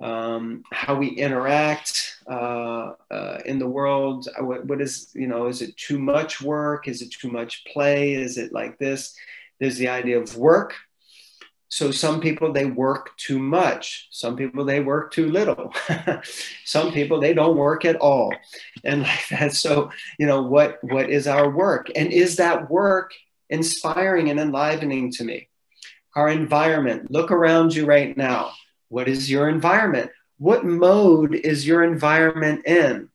um, how we interact uh, uh, in the world. Uh, what, what is, you know, is it too much work? Is it too much play? Is it like this? There's the idea of work. So some people they work too much. Some people they work too little. some people they don't work at all, and like that. So you know what what is our work, and is that work inspiring and enlivening to me? Our environment. Look around you right now what is your environment? What mode is your environment in?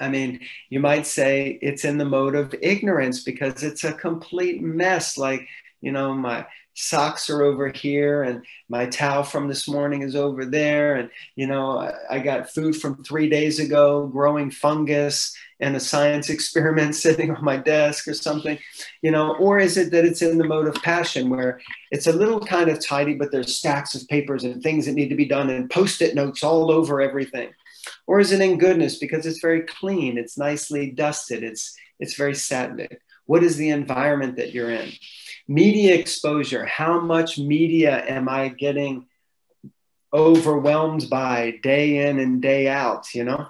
I mean, you might say it's in the mode of ignorance because it's a complete mess. Like, you know, my socks are over here and my towel from this morning is over there. And, you know, I, I got food from three days ago, growing fungus and a science experiment sitting on my desk or something, you know, or is it that it's in the mode of passion where it's a little kind of tidy, but there's stacks of papers and things that need to be done and post it notes all over everything? Or is it in goodness because it's very clean, it's nicely dusted, it's, it's very sattvic? What is the environment that you're in? Media exposure. How much media am I getting overwhelmed by day in and day out, you know?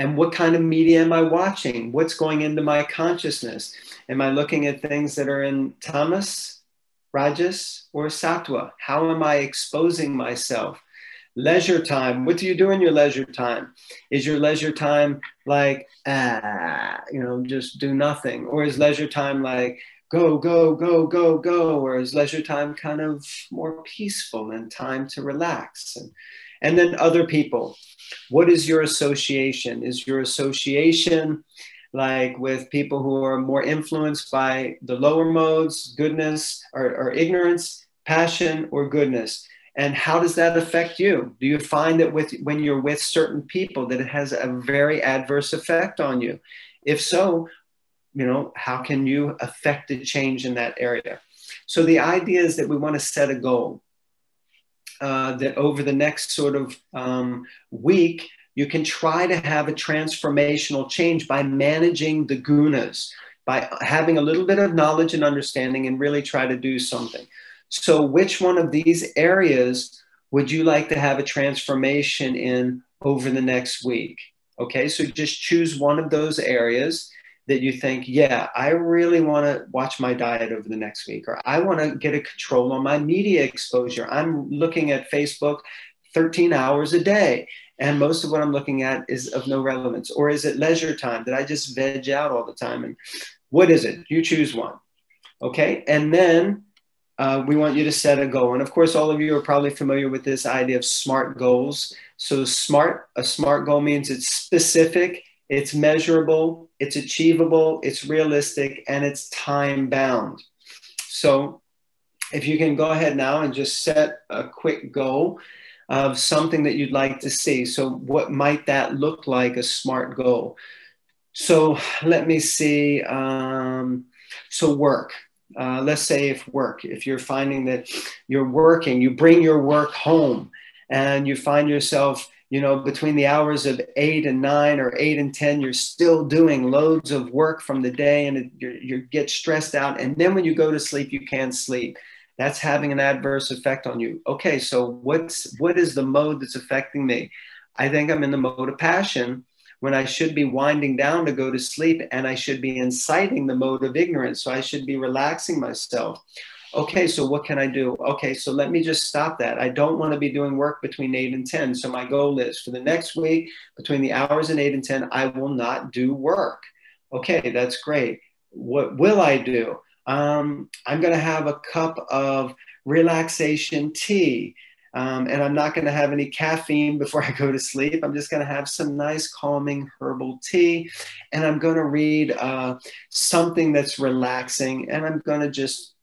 and what kind of media am I watching? What's going into my consciousness? Am I looking at things that are in tamas, rajas, or sattva How am I exposing myself? Leisure time. What do you do in your leisure time? Is your leisure time like, ah, you know, just do nothing? Or is leisure time like, go, go, go, go, go? Or is leisure time kind of more peaceful and time to relax? And, and then other people what is your association? Is your association like with people who are more influenced by the lower modes, goodness or, or ignorance, passion, or goodness? And how does that affect you? Do you find that with when you're with certain people that it has a very adverse effect on you? If so, you know, how can you affect a change in that area? So the idea is that we want to set a goal. Uh, that over the next sort of um, week, you can try to have a transformational change by managing the gunas, by having a little bit of knowledge and understanding and really try to do something. So, which one of these areas would you like to have a transformation in over the next week? Okay, so just choose one of those areas that you think, yeah, I really want to watch my diet over the next week, or I want to get a control on my media exposure. I'm looking at Facebook 13 hours a day, and most of what I'm looking at is of no relevance. Or is it leisure time? that I just veg out all the time? And what is it? You choose one. Okay, and then uh, we want you to set a goal. And of course, all of you are probably familiar with this idea of SMART goals. So, SMART, a SMART goal means it's specific, it's measurable, it's achievable, it's realistic, and it's time bound. So, if you can go ahead now and just set a quick goal of something that you'd like to see. So, what might that look like a smart goal? So, let me see. Um, so, work. Uh, let's say if work, if you're finding that you're working, you bring your work home and you find yourself you know, between the hours of eight and nine or eight and 10, you're still doing loads of work from the day and you get stressed out. And then when you go to sleep, you can't sleep. That's having an adverse effect on you. Okay, so what's what is the mode that's affecting me? I think I'm in the mode of passion when I should be winding down to go to sleep and I should be inciting the mode of ignorance. So I should be relaxing myself. Okay, so what can I do? Okay, so let me just stop that. I don't want to be doing work between 8 and 10. So my goal is for the next week, between the hours and 8 and 10, I will not do work. Okay, that's great. What will I do? Um, I'm going to have a cup of relaxation tea. Um, and I'm not going to have any caffeine before I go to sleep. I'm just going to have some nice, calming herbal tea. And I'm going to read uh, something that's relaxing. And I'm going to just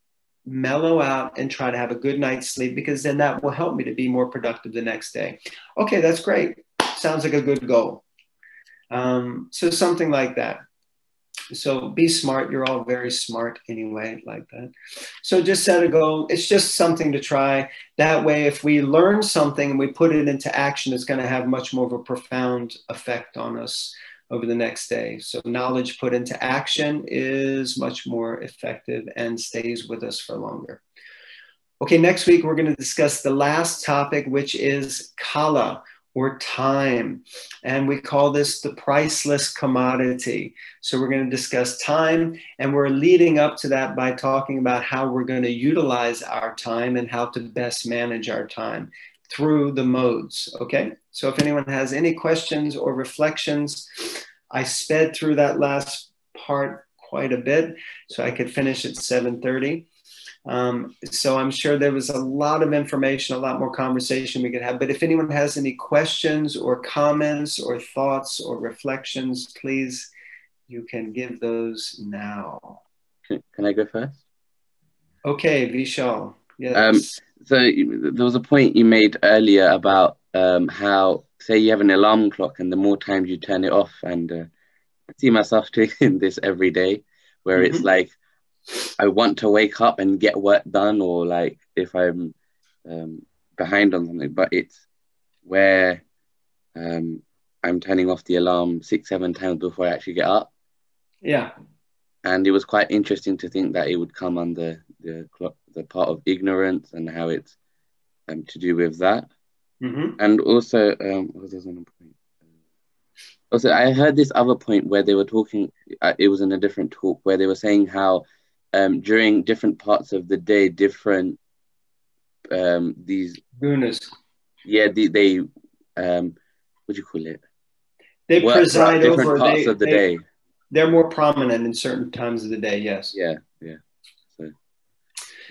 mellow out and try to have a good night's sleep because then that will help me to be more productive the next day. Okay, that's great. Sounds like a good goal. Um, so, something like that. So be smart. You're all very smart anyway, like that. So just set a goal. It's just something to try. That way, if we learn something and we put it into action, it's going to have much more of a profound effect on us over the next day. So knowledge put into action is much more effective and stays with us for longer. Okay, next week we're going to discuss the last topic, which is kala or time. And we call this the priceless commodity. So we're going to discuss time, and we're leading up to that by talking about how we're going to utilize our time and how to best manage our time through the modes. Okay. So if anyone has any questions or reflections, I sped through that last part quite a bit so I could finish at 7:30. Um, so I'm sure there was a lot of information, a lot more conversation we could have. But if anyone has any questions or comments or thoughts or reflections, please, you can give those now. Can, I go first? Okay, Vishal. Yes. Um, so there was a point you made earlier about um, how, say, you have an alarm clock, and the more times you turn it off, and uh, I see myself doing this every day, where mm-hmm. it's like I want to wake up and get work done, or like if I'm um, behind on something, but it's where um, I'm turning off the alarm six, seven times before I actually get up. Yeah. And it was quite interesting to think that it would come under the the part of ignorance and how it's um, to do with that. Mm-hmm. And also, um, what was this point? Also, I heard this other point where they were talking. Uh, it was in a different talk where they were saying how um, during different parts of the day, different um, these gunas. Yeah, they, they um, what do you call it? They preside different over parts they, of the they, day. They're more prominent in certain times of the day. Yes. Yeah. Yeah. So,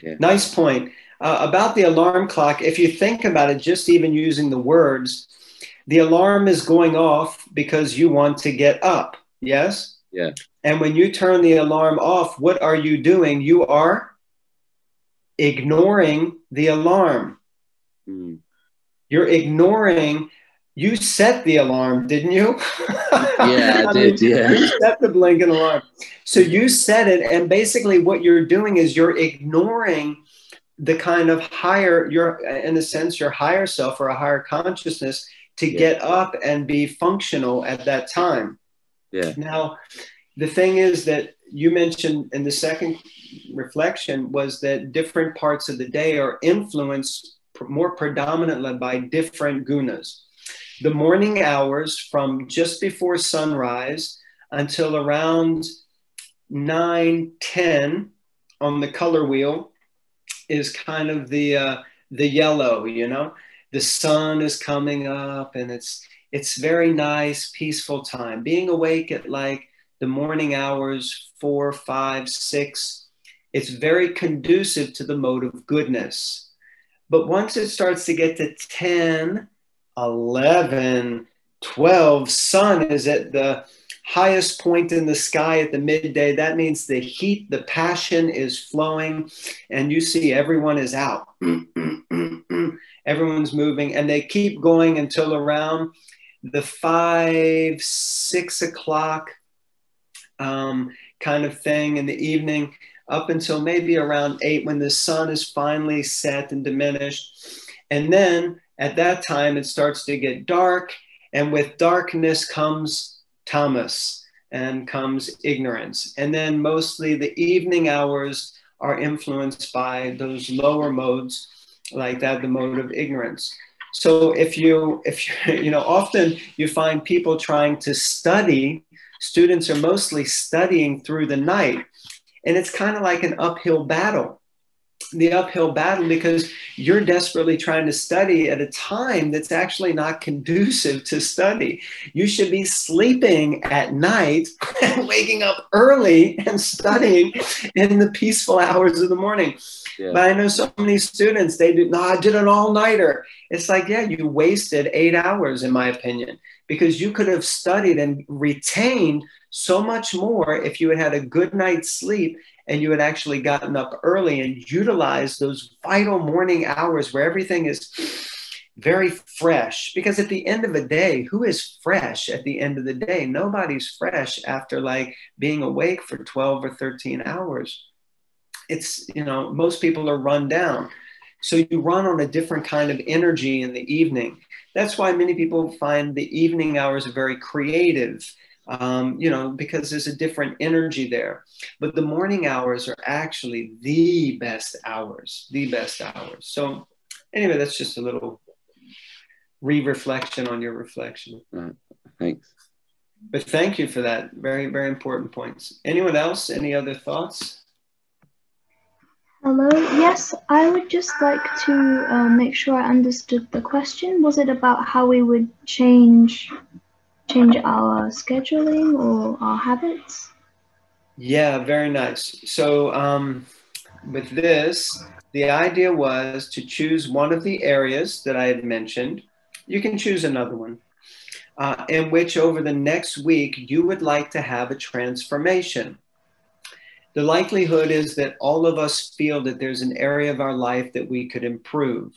yeah. Nice point. Uh, about the alarm clock, if you think about it, just even using the words, the alarm is going off because you want to get up. Yes? Yeah. And when you turn the alarm off, what are you doing? You are ignoring the alarm. Mm. You're ignoring. You set the alarm, didn't you? Yeah, I, did. Mean, yeah. You set the blinking alarm. So you set it, and basically what you're doing is you're ignoring the kind of higher, you're in a sense, your higher self or a higher consciousness to yeah. get up and be functional at that time. Yeah. Now, the thing is that you mentioned in the second reflection was that different parts of the day are influenced more predominantly by different gunas. The morning hours from just before sunrise until around 9 10 on the color wheel is kind of the uh, the yellow you know the sun is coming up and it's it's very nice peaceful time being awake at like the morning hours, four, five, six, it's very conducive to the mode of goodness. But once it starts to get to 10, 11, 12, sun is at the highest point in the sky at the midday. That means the heat, the passion is flowing, and you see everyone is out. Everyone's moving, and they keep going until around the five, six o'clock um, kind of thing in the evening up until maybe around eight when the sun is finally set and diminished. And then at that time, it starts to get dark. And with darkness comes Tamas and comes ignorance. And then mostly the evening hours are influenced by those lower modes, like that, the mode of ignorance. So if you, if you, you know, often you find people trying to study students are mostly studying through the night. And it's kind of like an uphill battle the uphill battle because you're desperately trying to study at a time that's actually not conducive to study. You should be sleeping at night and waking up early and studying in the peaceful hours of the morning. But I know so many students, they do, no, I did an all nighter. It's like, yeah, you wasted eight hours, in my opinion, because you could have studied and retained so much more if you had had a good night's sleep and you had actually gotten up early and utilized those vital morning hours where everything is very fresh. Because at the end of a day, who is fresh at the end of the day? Nobody's fresh after like being awake for 12 or 13 hours. It's, you know, most people are run down. So you run on a different kind of energy in the evening. That's why many people find the evening hours very creative um, you know, because there's a different energy there. But the morning hours are actually the best hours, the best hours. So, anyway, that's just a little re reflection on your reflection. thanks. But thank you for that. Very, very important points. Anyone else? Any other thoughts? Hello. Yes, I would just like to uh, make sure I understood the question. Was it about how we would change change our scheduling or our habits? Yeah, very nice. So um, with this, the idea was to choose one of the areas that I had mentioned. You can choose another one. Uh, in which over the next week you would like to have a transformation. The likelihood is that all of us feel that there's an area of our life that we could improve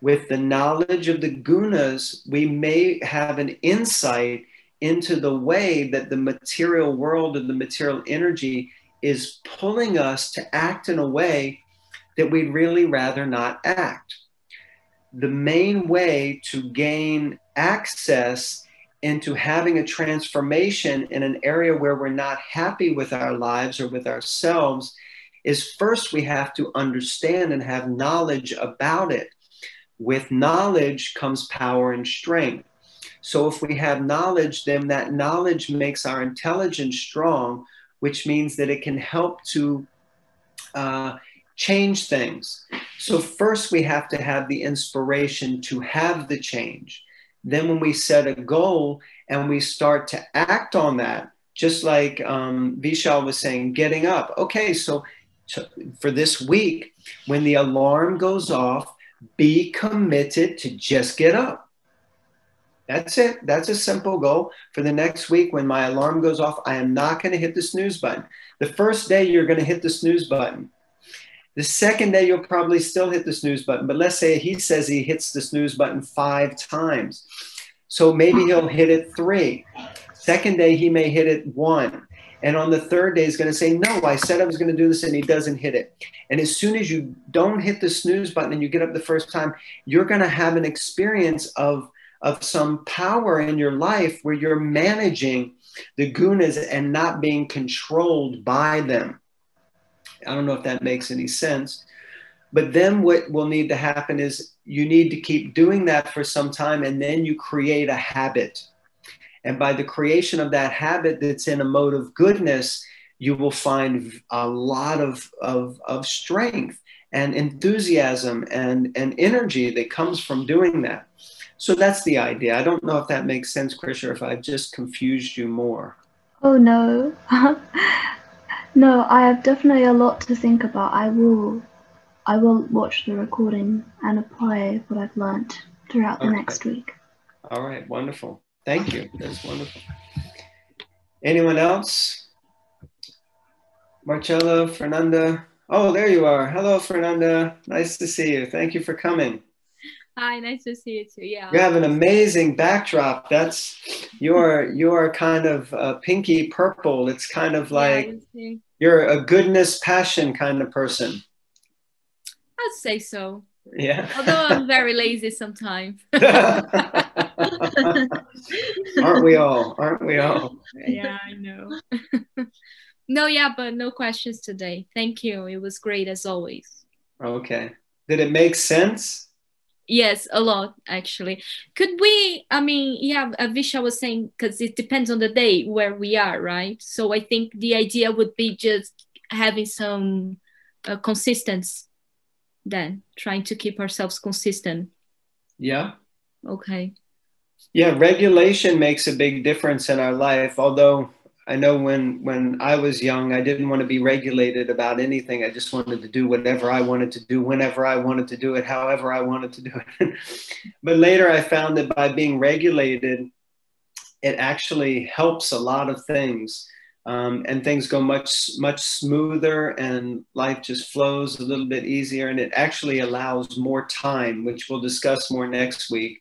with the knowledge of the gunas, we may have an insight into the way that the material world and the material energy is pulling us to act in a way that we'd really rather not act. The main way to gain access into having a transformation in an area where we're not happy with our lives or with ourselves is first we have to understand and have knowledge about it with knowledge comes power and strength. So if we have knowledge, then that knowledge makes our intelligence strong, which means that it can help to uh, change things. So first we have to have the inspiration to have the change. Then when we set a goal and we start to act on that, just like um, Vishal was saying, getting up. Okay, so for this week, when the alarm goes off, be committed to just get up. That's it. That's a simple goal for the next week. When my alarm goes off, I am not going to hit the snooze button. The first day, you're going to hit the snooze button. The second day, you'll probably still hit the snooze button. But let's say he says he hits the snooze button five times. So maybe he'll hit it three. Second day, he may hit it one. And on the third day, he's going to say, No, I said I was going to do this, and he doesn't hit it. And as soon as you don't hit the snooze button and you get up the first time, you're going to have an experience of, of some power in your life where you're managing the gunas and not being controlled by them. I don't know if that makes any sense. But then what will need to happen is you need to keep doing that for some time, and then you create a habit and by the creation of that habit that's in a mode of goodness, you will find a lot of, of, of strength and enthusiasm and, and energy that comes from doing that. So that's the idea. I don't know if that makes sense, Chris, or if I've just confused you more. Oh, no. no, I have definitely a lot to think about. I will I will watch the recording and apply what I've learned throughout the next week. All right, wonderful. Thank you. That's wonderful. Anyone else? Marcella, Fernanda. Oh, there you are. Hello, Fernanda. Nice to see you. Thank you for coming. Hi, nice to see you too. Yeah. You have an amazing backdrop. That's you're you're kind of uh, pinky purple. It's kind of like yeah, you're a goodness passion kind of person. I'd say so. Yeah. Although I'm very lazy sometimes. Aren't we all? Aren't we all? Yeah, I know. no, yeah, but no questions today. Thank you. It was great as always. Okay. Did it make sense? Yes, a lot actually. Could we? I mean, yeah, Visha was saying because it depends on the day where we are, right? So I think the idea would be just having some uh, consistent then trying to keep ourselves consistent Yeah. okay Yeah, regulation makes a big difference in our life. Although I know when when I was young, I didn't want to be regulated about anything. I just wanted to do whatever I wanted to do, whenever I wanted to do it, however I wanted to do it. but later, I found that by being regulated, it actually helps a lot of things, um, and things go much much smoother, and life just flows a little bit easier, and it actually allows more time, which we'll discuss more next week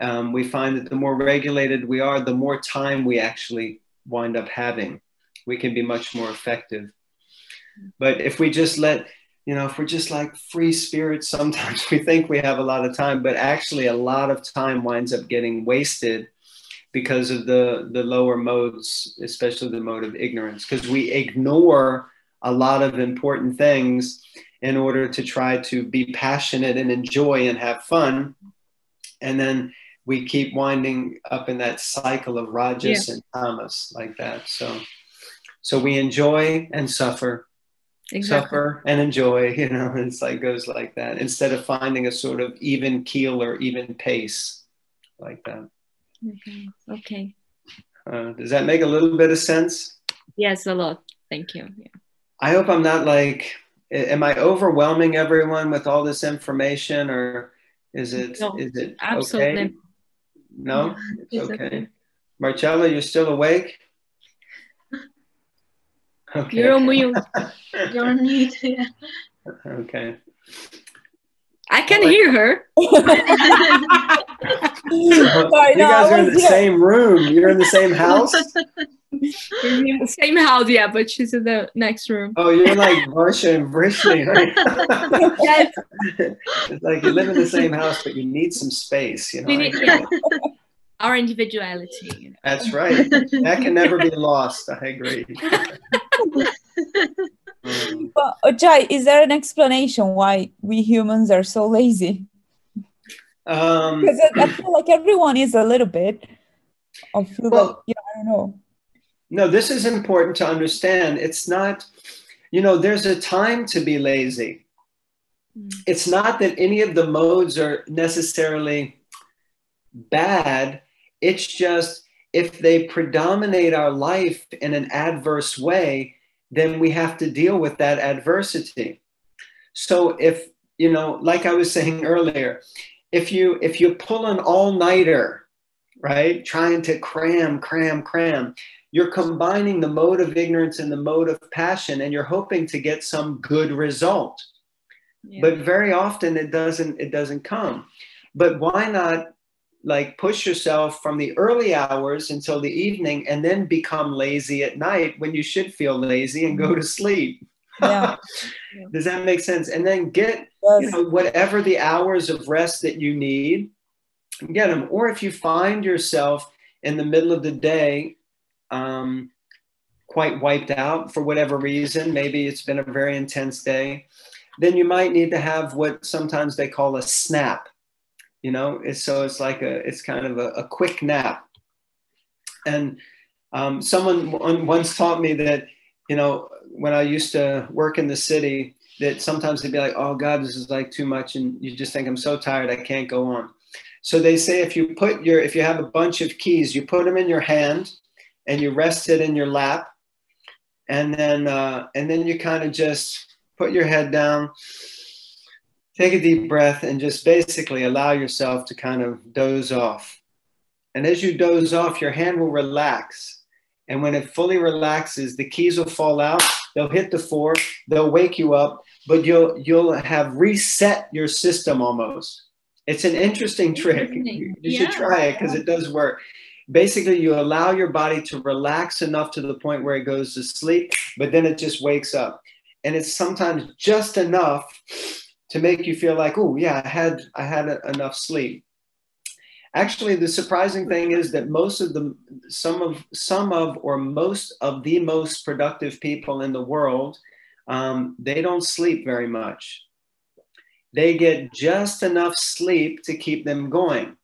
um, we find that the more regulated we are, the more time we actually wind up having. We can be much more effective. But if we just let, you know, if we're just like free spirits, sometimes we think we have a lot of time, but actually a lot of time winds up getting wasted because of the the lower modes, especially the mode of ignorance, because we ignore a lot of important things in order to try to be passionate and enjoy and have fun. And then we keep winding up in that cycle of rajas and tamas like that. So, so we enjoy and suffer, exactly suffer and enjoy. You know, it's like goes like that instead of finding a sort of even keel or even pace like that. okay okay Uh, does that make a little bit of sense? yes a lot thank you yeah. I hope I'm not like. Am I overwhelming everyone with all this information, or is it No, is it absolutely. okay? No, it's okay. Marcella, you're still awake? Okay. you're on mute You're on mute. Yeah. okay. i can hear her you guys are in the same room. You're in the same house. We're in the same house yeah but she's in the next room Oh, you're like Varsha and Vrishni, right? it's like you live in the same house, but you need some space. You know. Need- yeah. our individuality you know. That's right. That can never be lost. I agree. But Ojai, is there an explanation why we humans are so lazy? um, Because I, I feel like everyone is a little bit. I feel Well- like yeah, I don't know. No, this is important to understand. It's not, you know, there's a time to be lazy. Mm. It's not that any of the modes are necessarily bad. It's just if they predominate our life in an adverse way, then we have to deal with that adversity. So if, you know, like I was saying earlier, if you if you pull an all-nighter, right, trying to cram, cram, cram, you're combining the mode of ignorance and the mode of passion and you're hoping to get some good result Yeah. but very often it doesn't it doesn't come but why not like push yourself from the early hours until the evening and then become lazy at night when you should feel lazy and go to sleep Yeah. does that make sense and then get Yes. you know whatever the hours of rest that you need get them or if you find yourself in the middle of the day um, quite wiped out for whatever reason maybe it's been a very intense day then you might need to have what sometimes they call a snap you know so it's like a it's kind of a, a quick nap and um, someone once taught me that you know when i used to work in the city that sometimes they'd be like, oh God, this is like too much. And you just think, I'm so tired, I can't go on. So they say if you put your, if you have a bunch of keys, you put them in your hand and you rest it in your lap. And then, uh, and then you kind of just put your head down, take a deep breath, and just basically allow yourself to kind of doze off. And as you doze off, your hand will relax. And when it fully relaxes, the keys will fall out. They'll hit the floor. They'll wake you up, but you'll you'll have reset your system almost. It's an interesting trick. You, you should try it because it does work. Basically, you allow your body to relax enough to the point where it goes to sleep, but then it just wakes up. And it's sometimes just enough to make you feel like, oh yeah, I had I had enough sleep. Actually, the surprising thing is that most of the some of some of or most of the most productive people in the world, um, they don't sleep very much. They get just enough sleep to keep them going.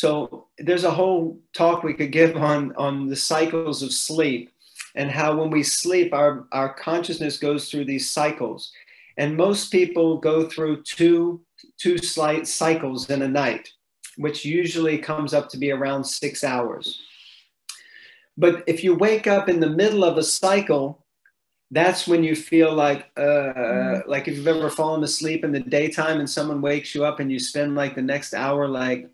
So there's a whole talk we could give on on the cycles of sleep. and how when we sleep, our, our consciousness goes through these cycles. And most people go through two, two slight cycles in a night, which usually comes up to be around six hours. But if you wake up in the middle of a cycle, that's when you feel like uh like if you've ever fallen asleep in the daytime and someone wakes you up and you spend like the next hour like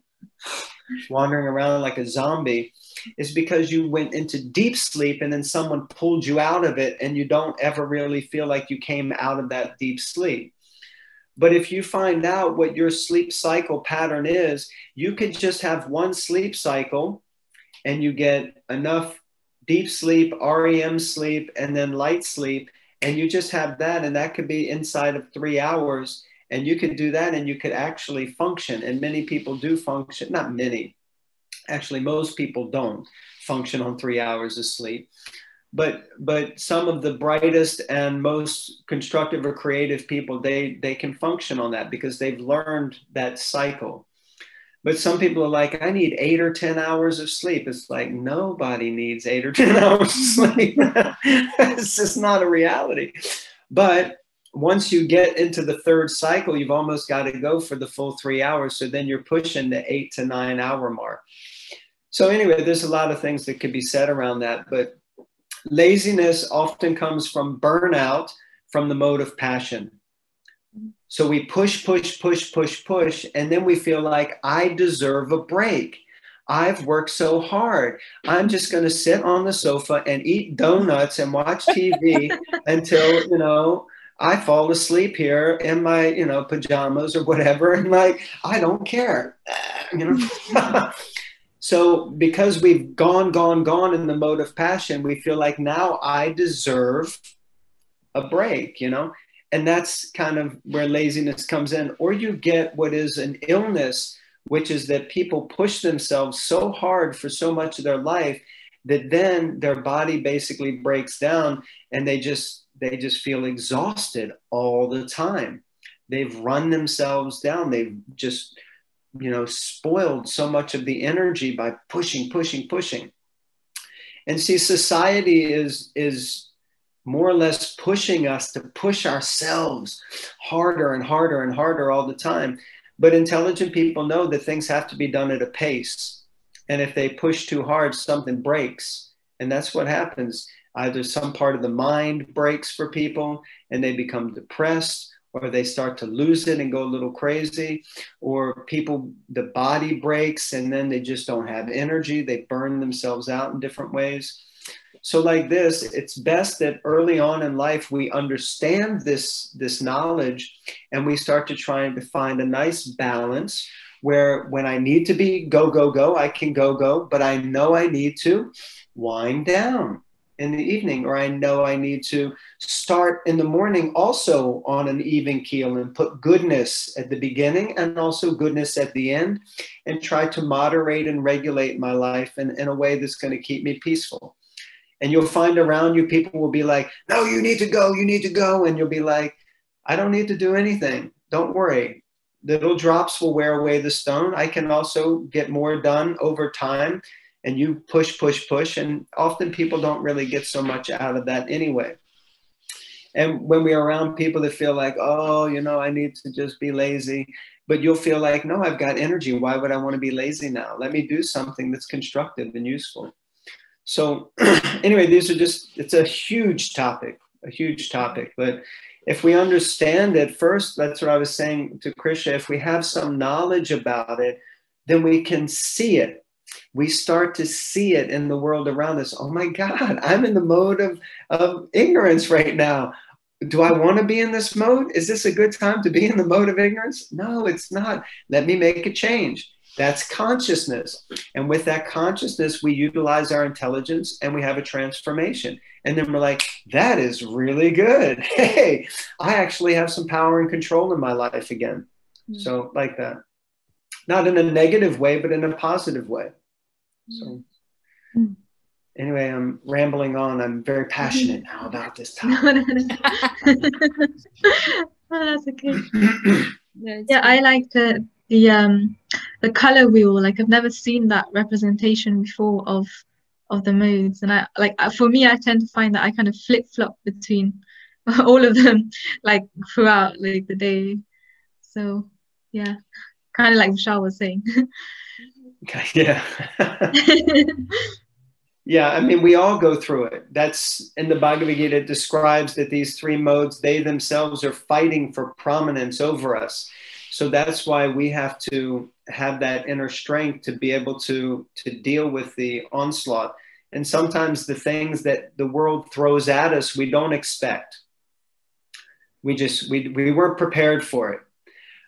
wandering around like a zombie is because you went into deep sleep and then someone pulled you out of it and you don't ever really feel like you came out of that deep sleep but if you find out what your sleep cycle pattern is you could just have one sleep cycle and you get enough deep sleep, REM sleep, and then light sleep. And you just have that, and that could be inside of three hours. And you could do that and you could actually function. And many people do function, not many, actually, most people don't function on three hours of sleep. But but some of the brightest and most constructive or creative people, they they can function on that because they've learned that cycle. But some people are like, I need eight or 10 hours of sleep. It's like, nobody needs eight or 10 hours of sleep. it's just not a reality. But once you get into the third cycle, you've almost got to go for the full three hours. So then you're pushing the eight to nine hour mark. So, anyway, there's a lot of things that could be said around that. But laziness often comes from burnout from the mode of passion. So we push, push, push, push, push, and then we feel like I deserve a break. I've worked so hard. I'm just going to sit on the sofa and eat donuts and watch TV until, you know, I fall asleep here in my, you know, pajamas or whatever. And like, I don't care, you know. so because we've gone, gone, gone in the mode of passion, we feel like now I deserve a break, you know and that's kind of where laziness comes in or you get what is an illness which is that people push themselves so hard for so much of their life that then their body basically breaks down and they just they just feel exhausted all the time they've run themselves down they've just you know spoiled so much of the energy by pushing pushing pushing and see society is is more or less pushing us to push ourselves harder and harder and harder all the time. But intelligent people know that things have to be done at a pace. And if they push too hard, something breaks. And that's what happens. Either some part of the mind breaks for people and they become depressed, or they start to lose it and go a little crazy, or people, the body breaks and then they just don't have energy. They burn themselves out in different ways. So, like this, it's best that early on in life we understand this, this knowledge and we start to try and find a nice balance where when I need to be go, go, go, I can go, go, but I know I need to wind down in the evening, or I know I need to start in the morning also on an even keel and put goodness at the beginning and also goodness at the end, and try to moderate and regulate my life in, in a way that's going to keep me peaceful. And you'll find around you people will be like, no, you need to go, you need to go. And you'll be like, I don't need to do anything. Don't worry. Little drops will wear away the stone. I can also get more done over time. And you push, push, push. And often people don't really get so much out of that anyway. And when we're around people that feel like, oh, you know, I need to just be lazy, but you'll feel like, no, I've got energy. Why would I want to be lazy now? Let me do something that's constructive and useful. So anyway, these are just, it's a huge topic, a huge topic. But if we understand it first, that's what I was saying to Krisha, if we have some knowledge about it, then we can see it. We start to see it in the world around us. Oh my God, I'm in the mode of, of ignorance right now. Do I want to be in this mode? Is this a good time to be in the mode of ignorance? No, it's not. Let me make a change. That's consciousness. And with that consciousness, we utilize our intelligence and we have a transformation. And then we're like, that is really good. Hey, I actually have some power and control in my life again. Mm-hmm. So, like that. Not in a negative way, but in a positive way. So, mm-hmm. anyway, I'm rambling on. I'm very passionate now about this topic. oh, that's okay. yeah, yeah I like the the um the color wheel like i've never seen that representation before of of the modes. And I like uh, for me, I tend to find that I kind of flip flop between all of them, like throughout like the day. So yeah, kind of like Michelle was saying. yeah. yeah, I mean, we all go through it. That's in the Bhagavad Gita, it describes that these three modes, they themselves are fighting for prominence over us. So that's why we have to have that inner strength to be able to, to deal with the onslaught. And sometimes the things that the world throws at us, we don't expect. We just, we, we weren't prepared for it.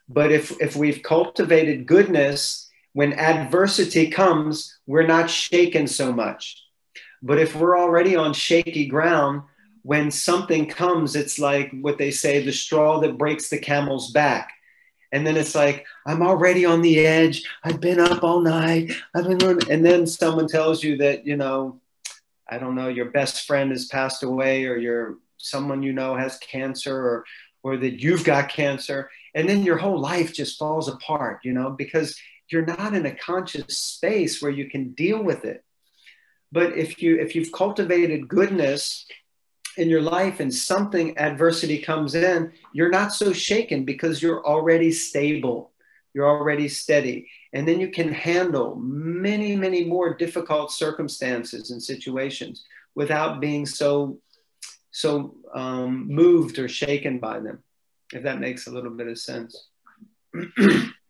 But if, if we've cultivated goodness, when adversity comes, we're not shaken so much. But if we're already on shaky ground, when something comes, it's like what they say the straw that breaks the camel's back. And then it's like, I'm already on the edge. I've been up all night. I've been, and then someone tells you that, you know, I don't know, your best friend has passed away or your someone you know has cancer or, or that you've got cancer. And then your whole life just falls apart, you know, because you're not in a conscious space where you can deal with it. But if you if you've cultivated goodness in your life and something adversity comes in, you're not so shaken because you're already stable. You're already steady. And then you can handle many, many more difficult circumstances and situations without being so so um, moved or shaken by them, if that makes a little bit of sense.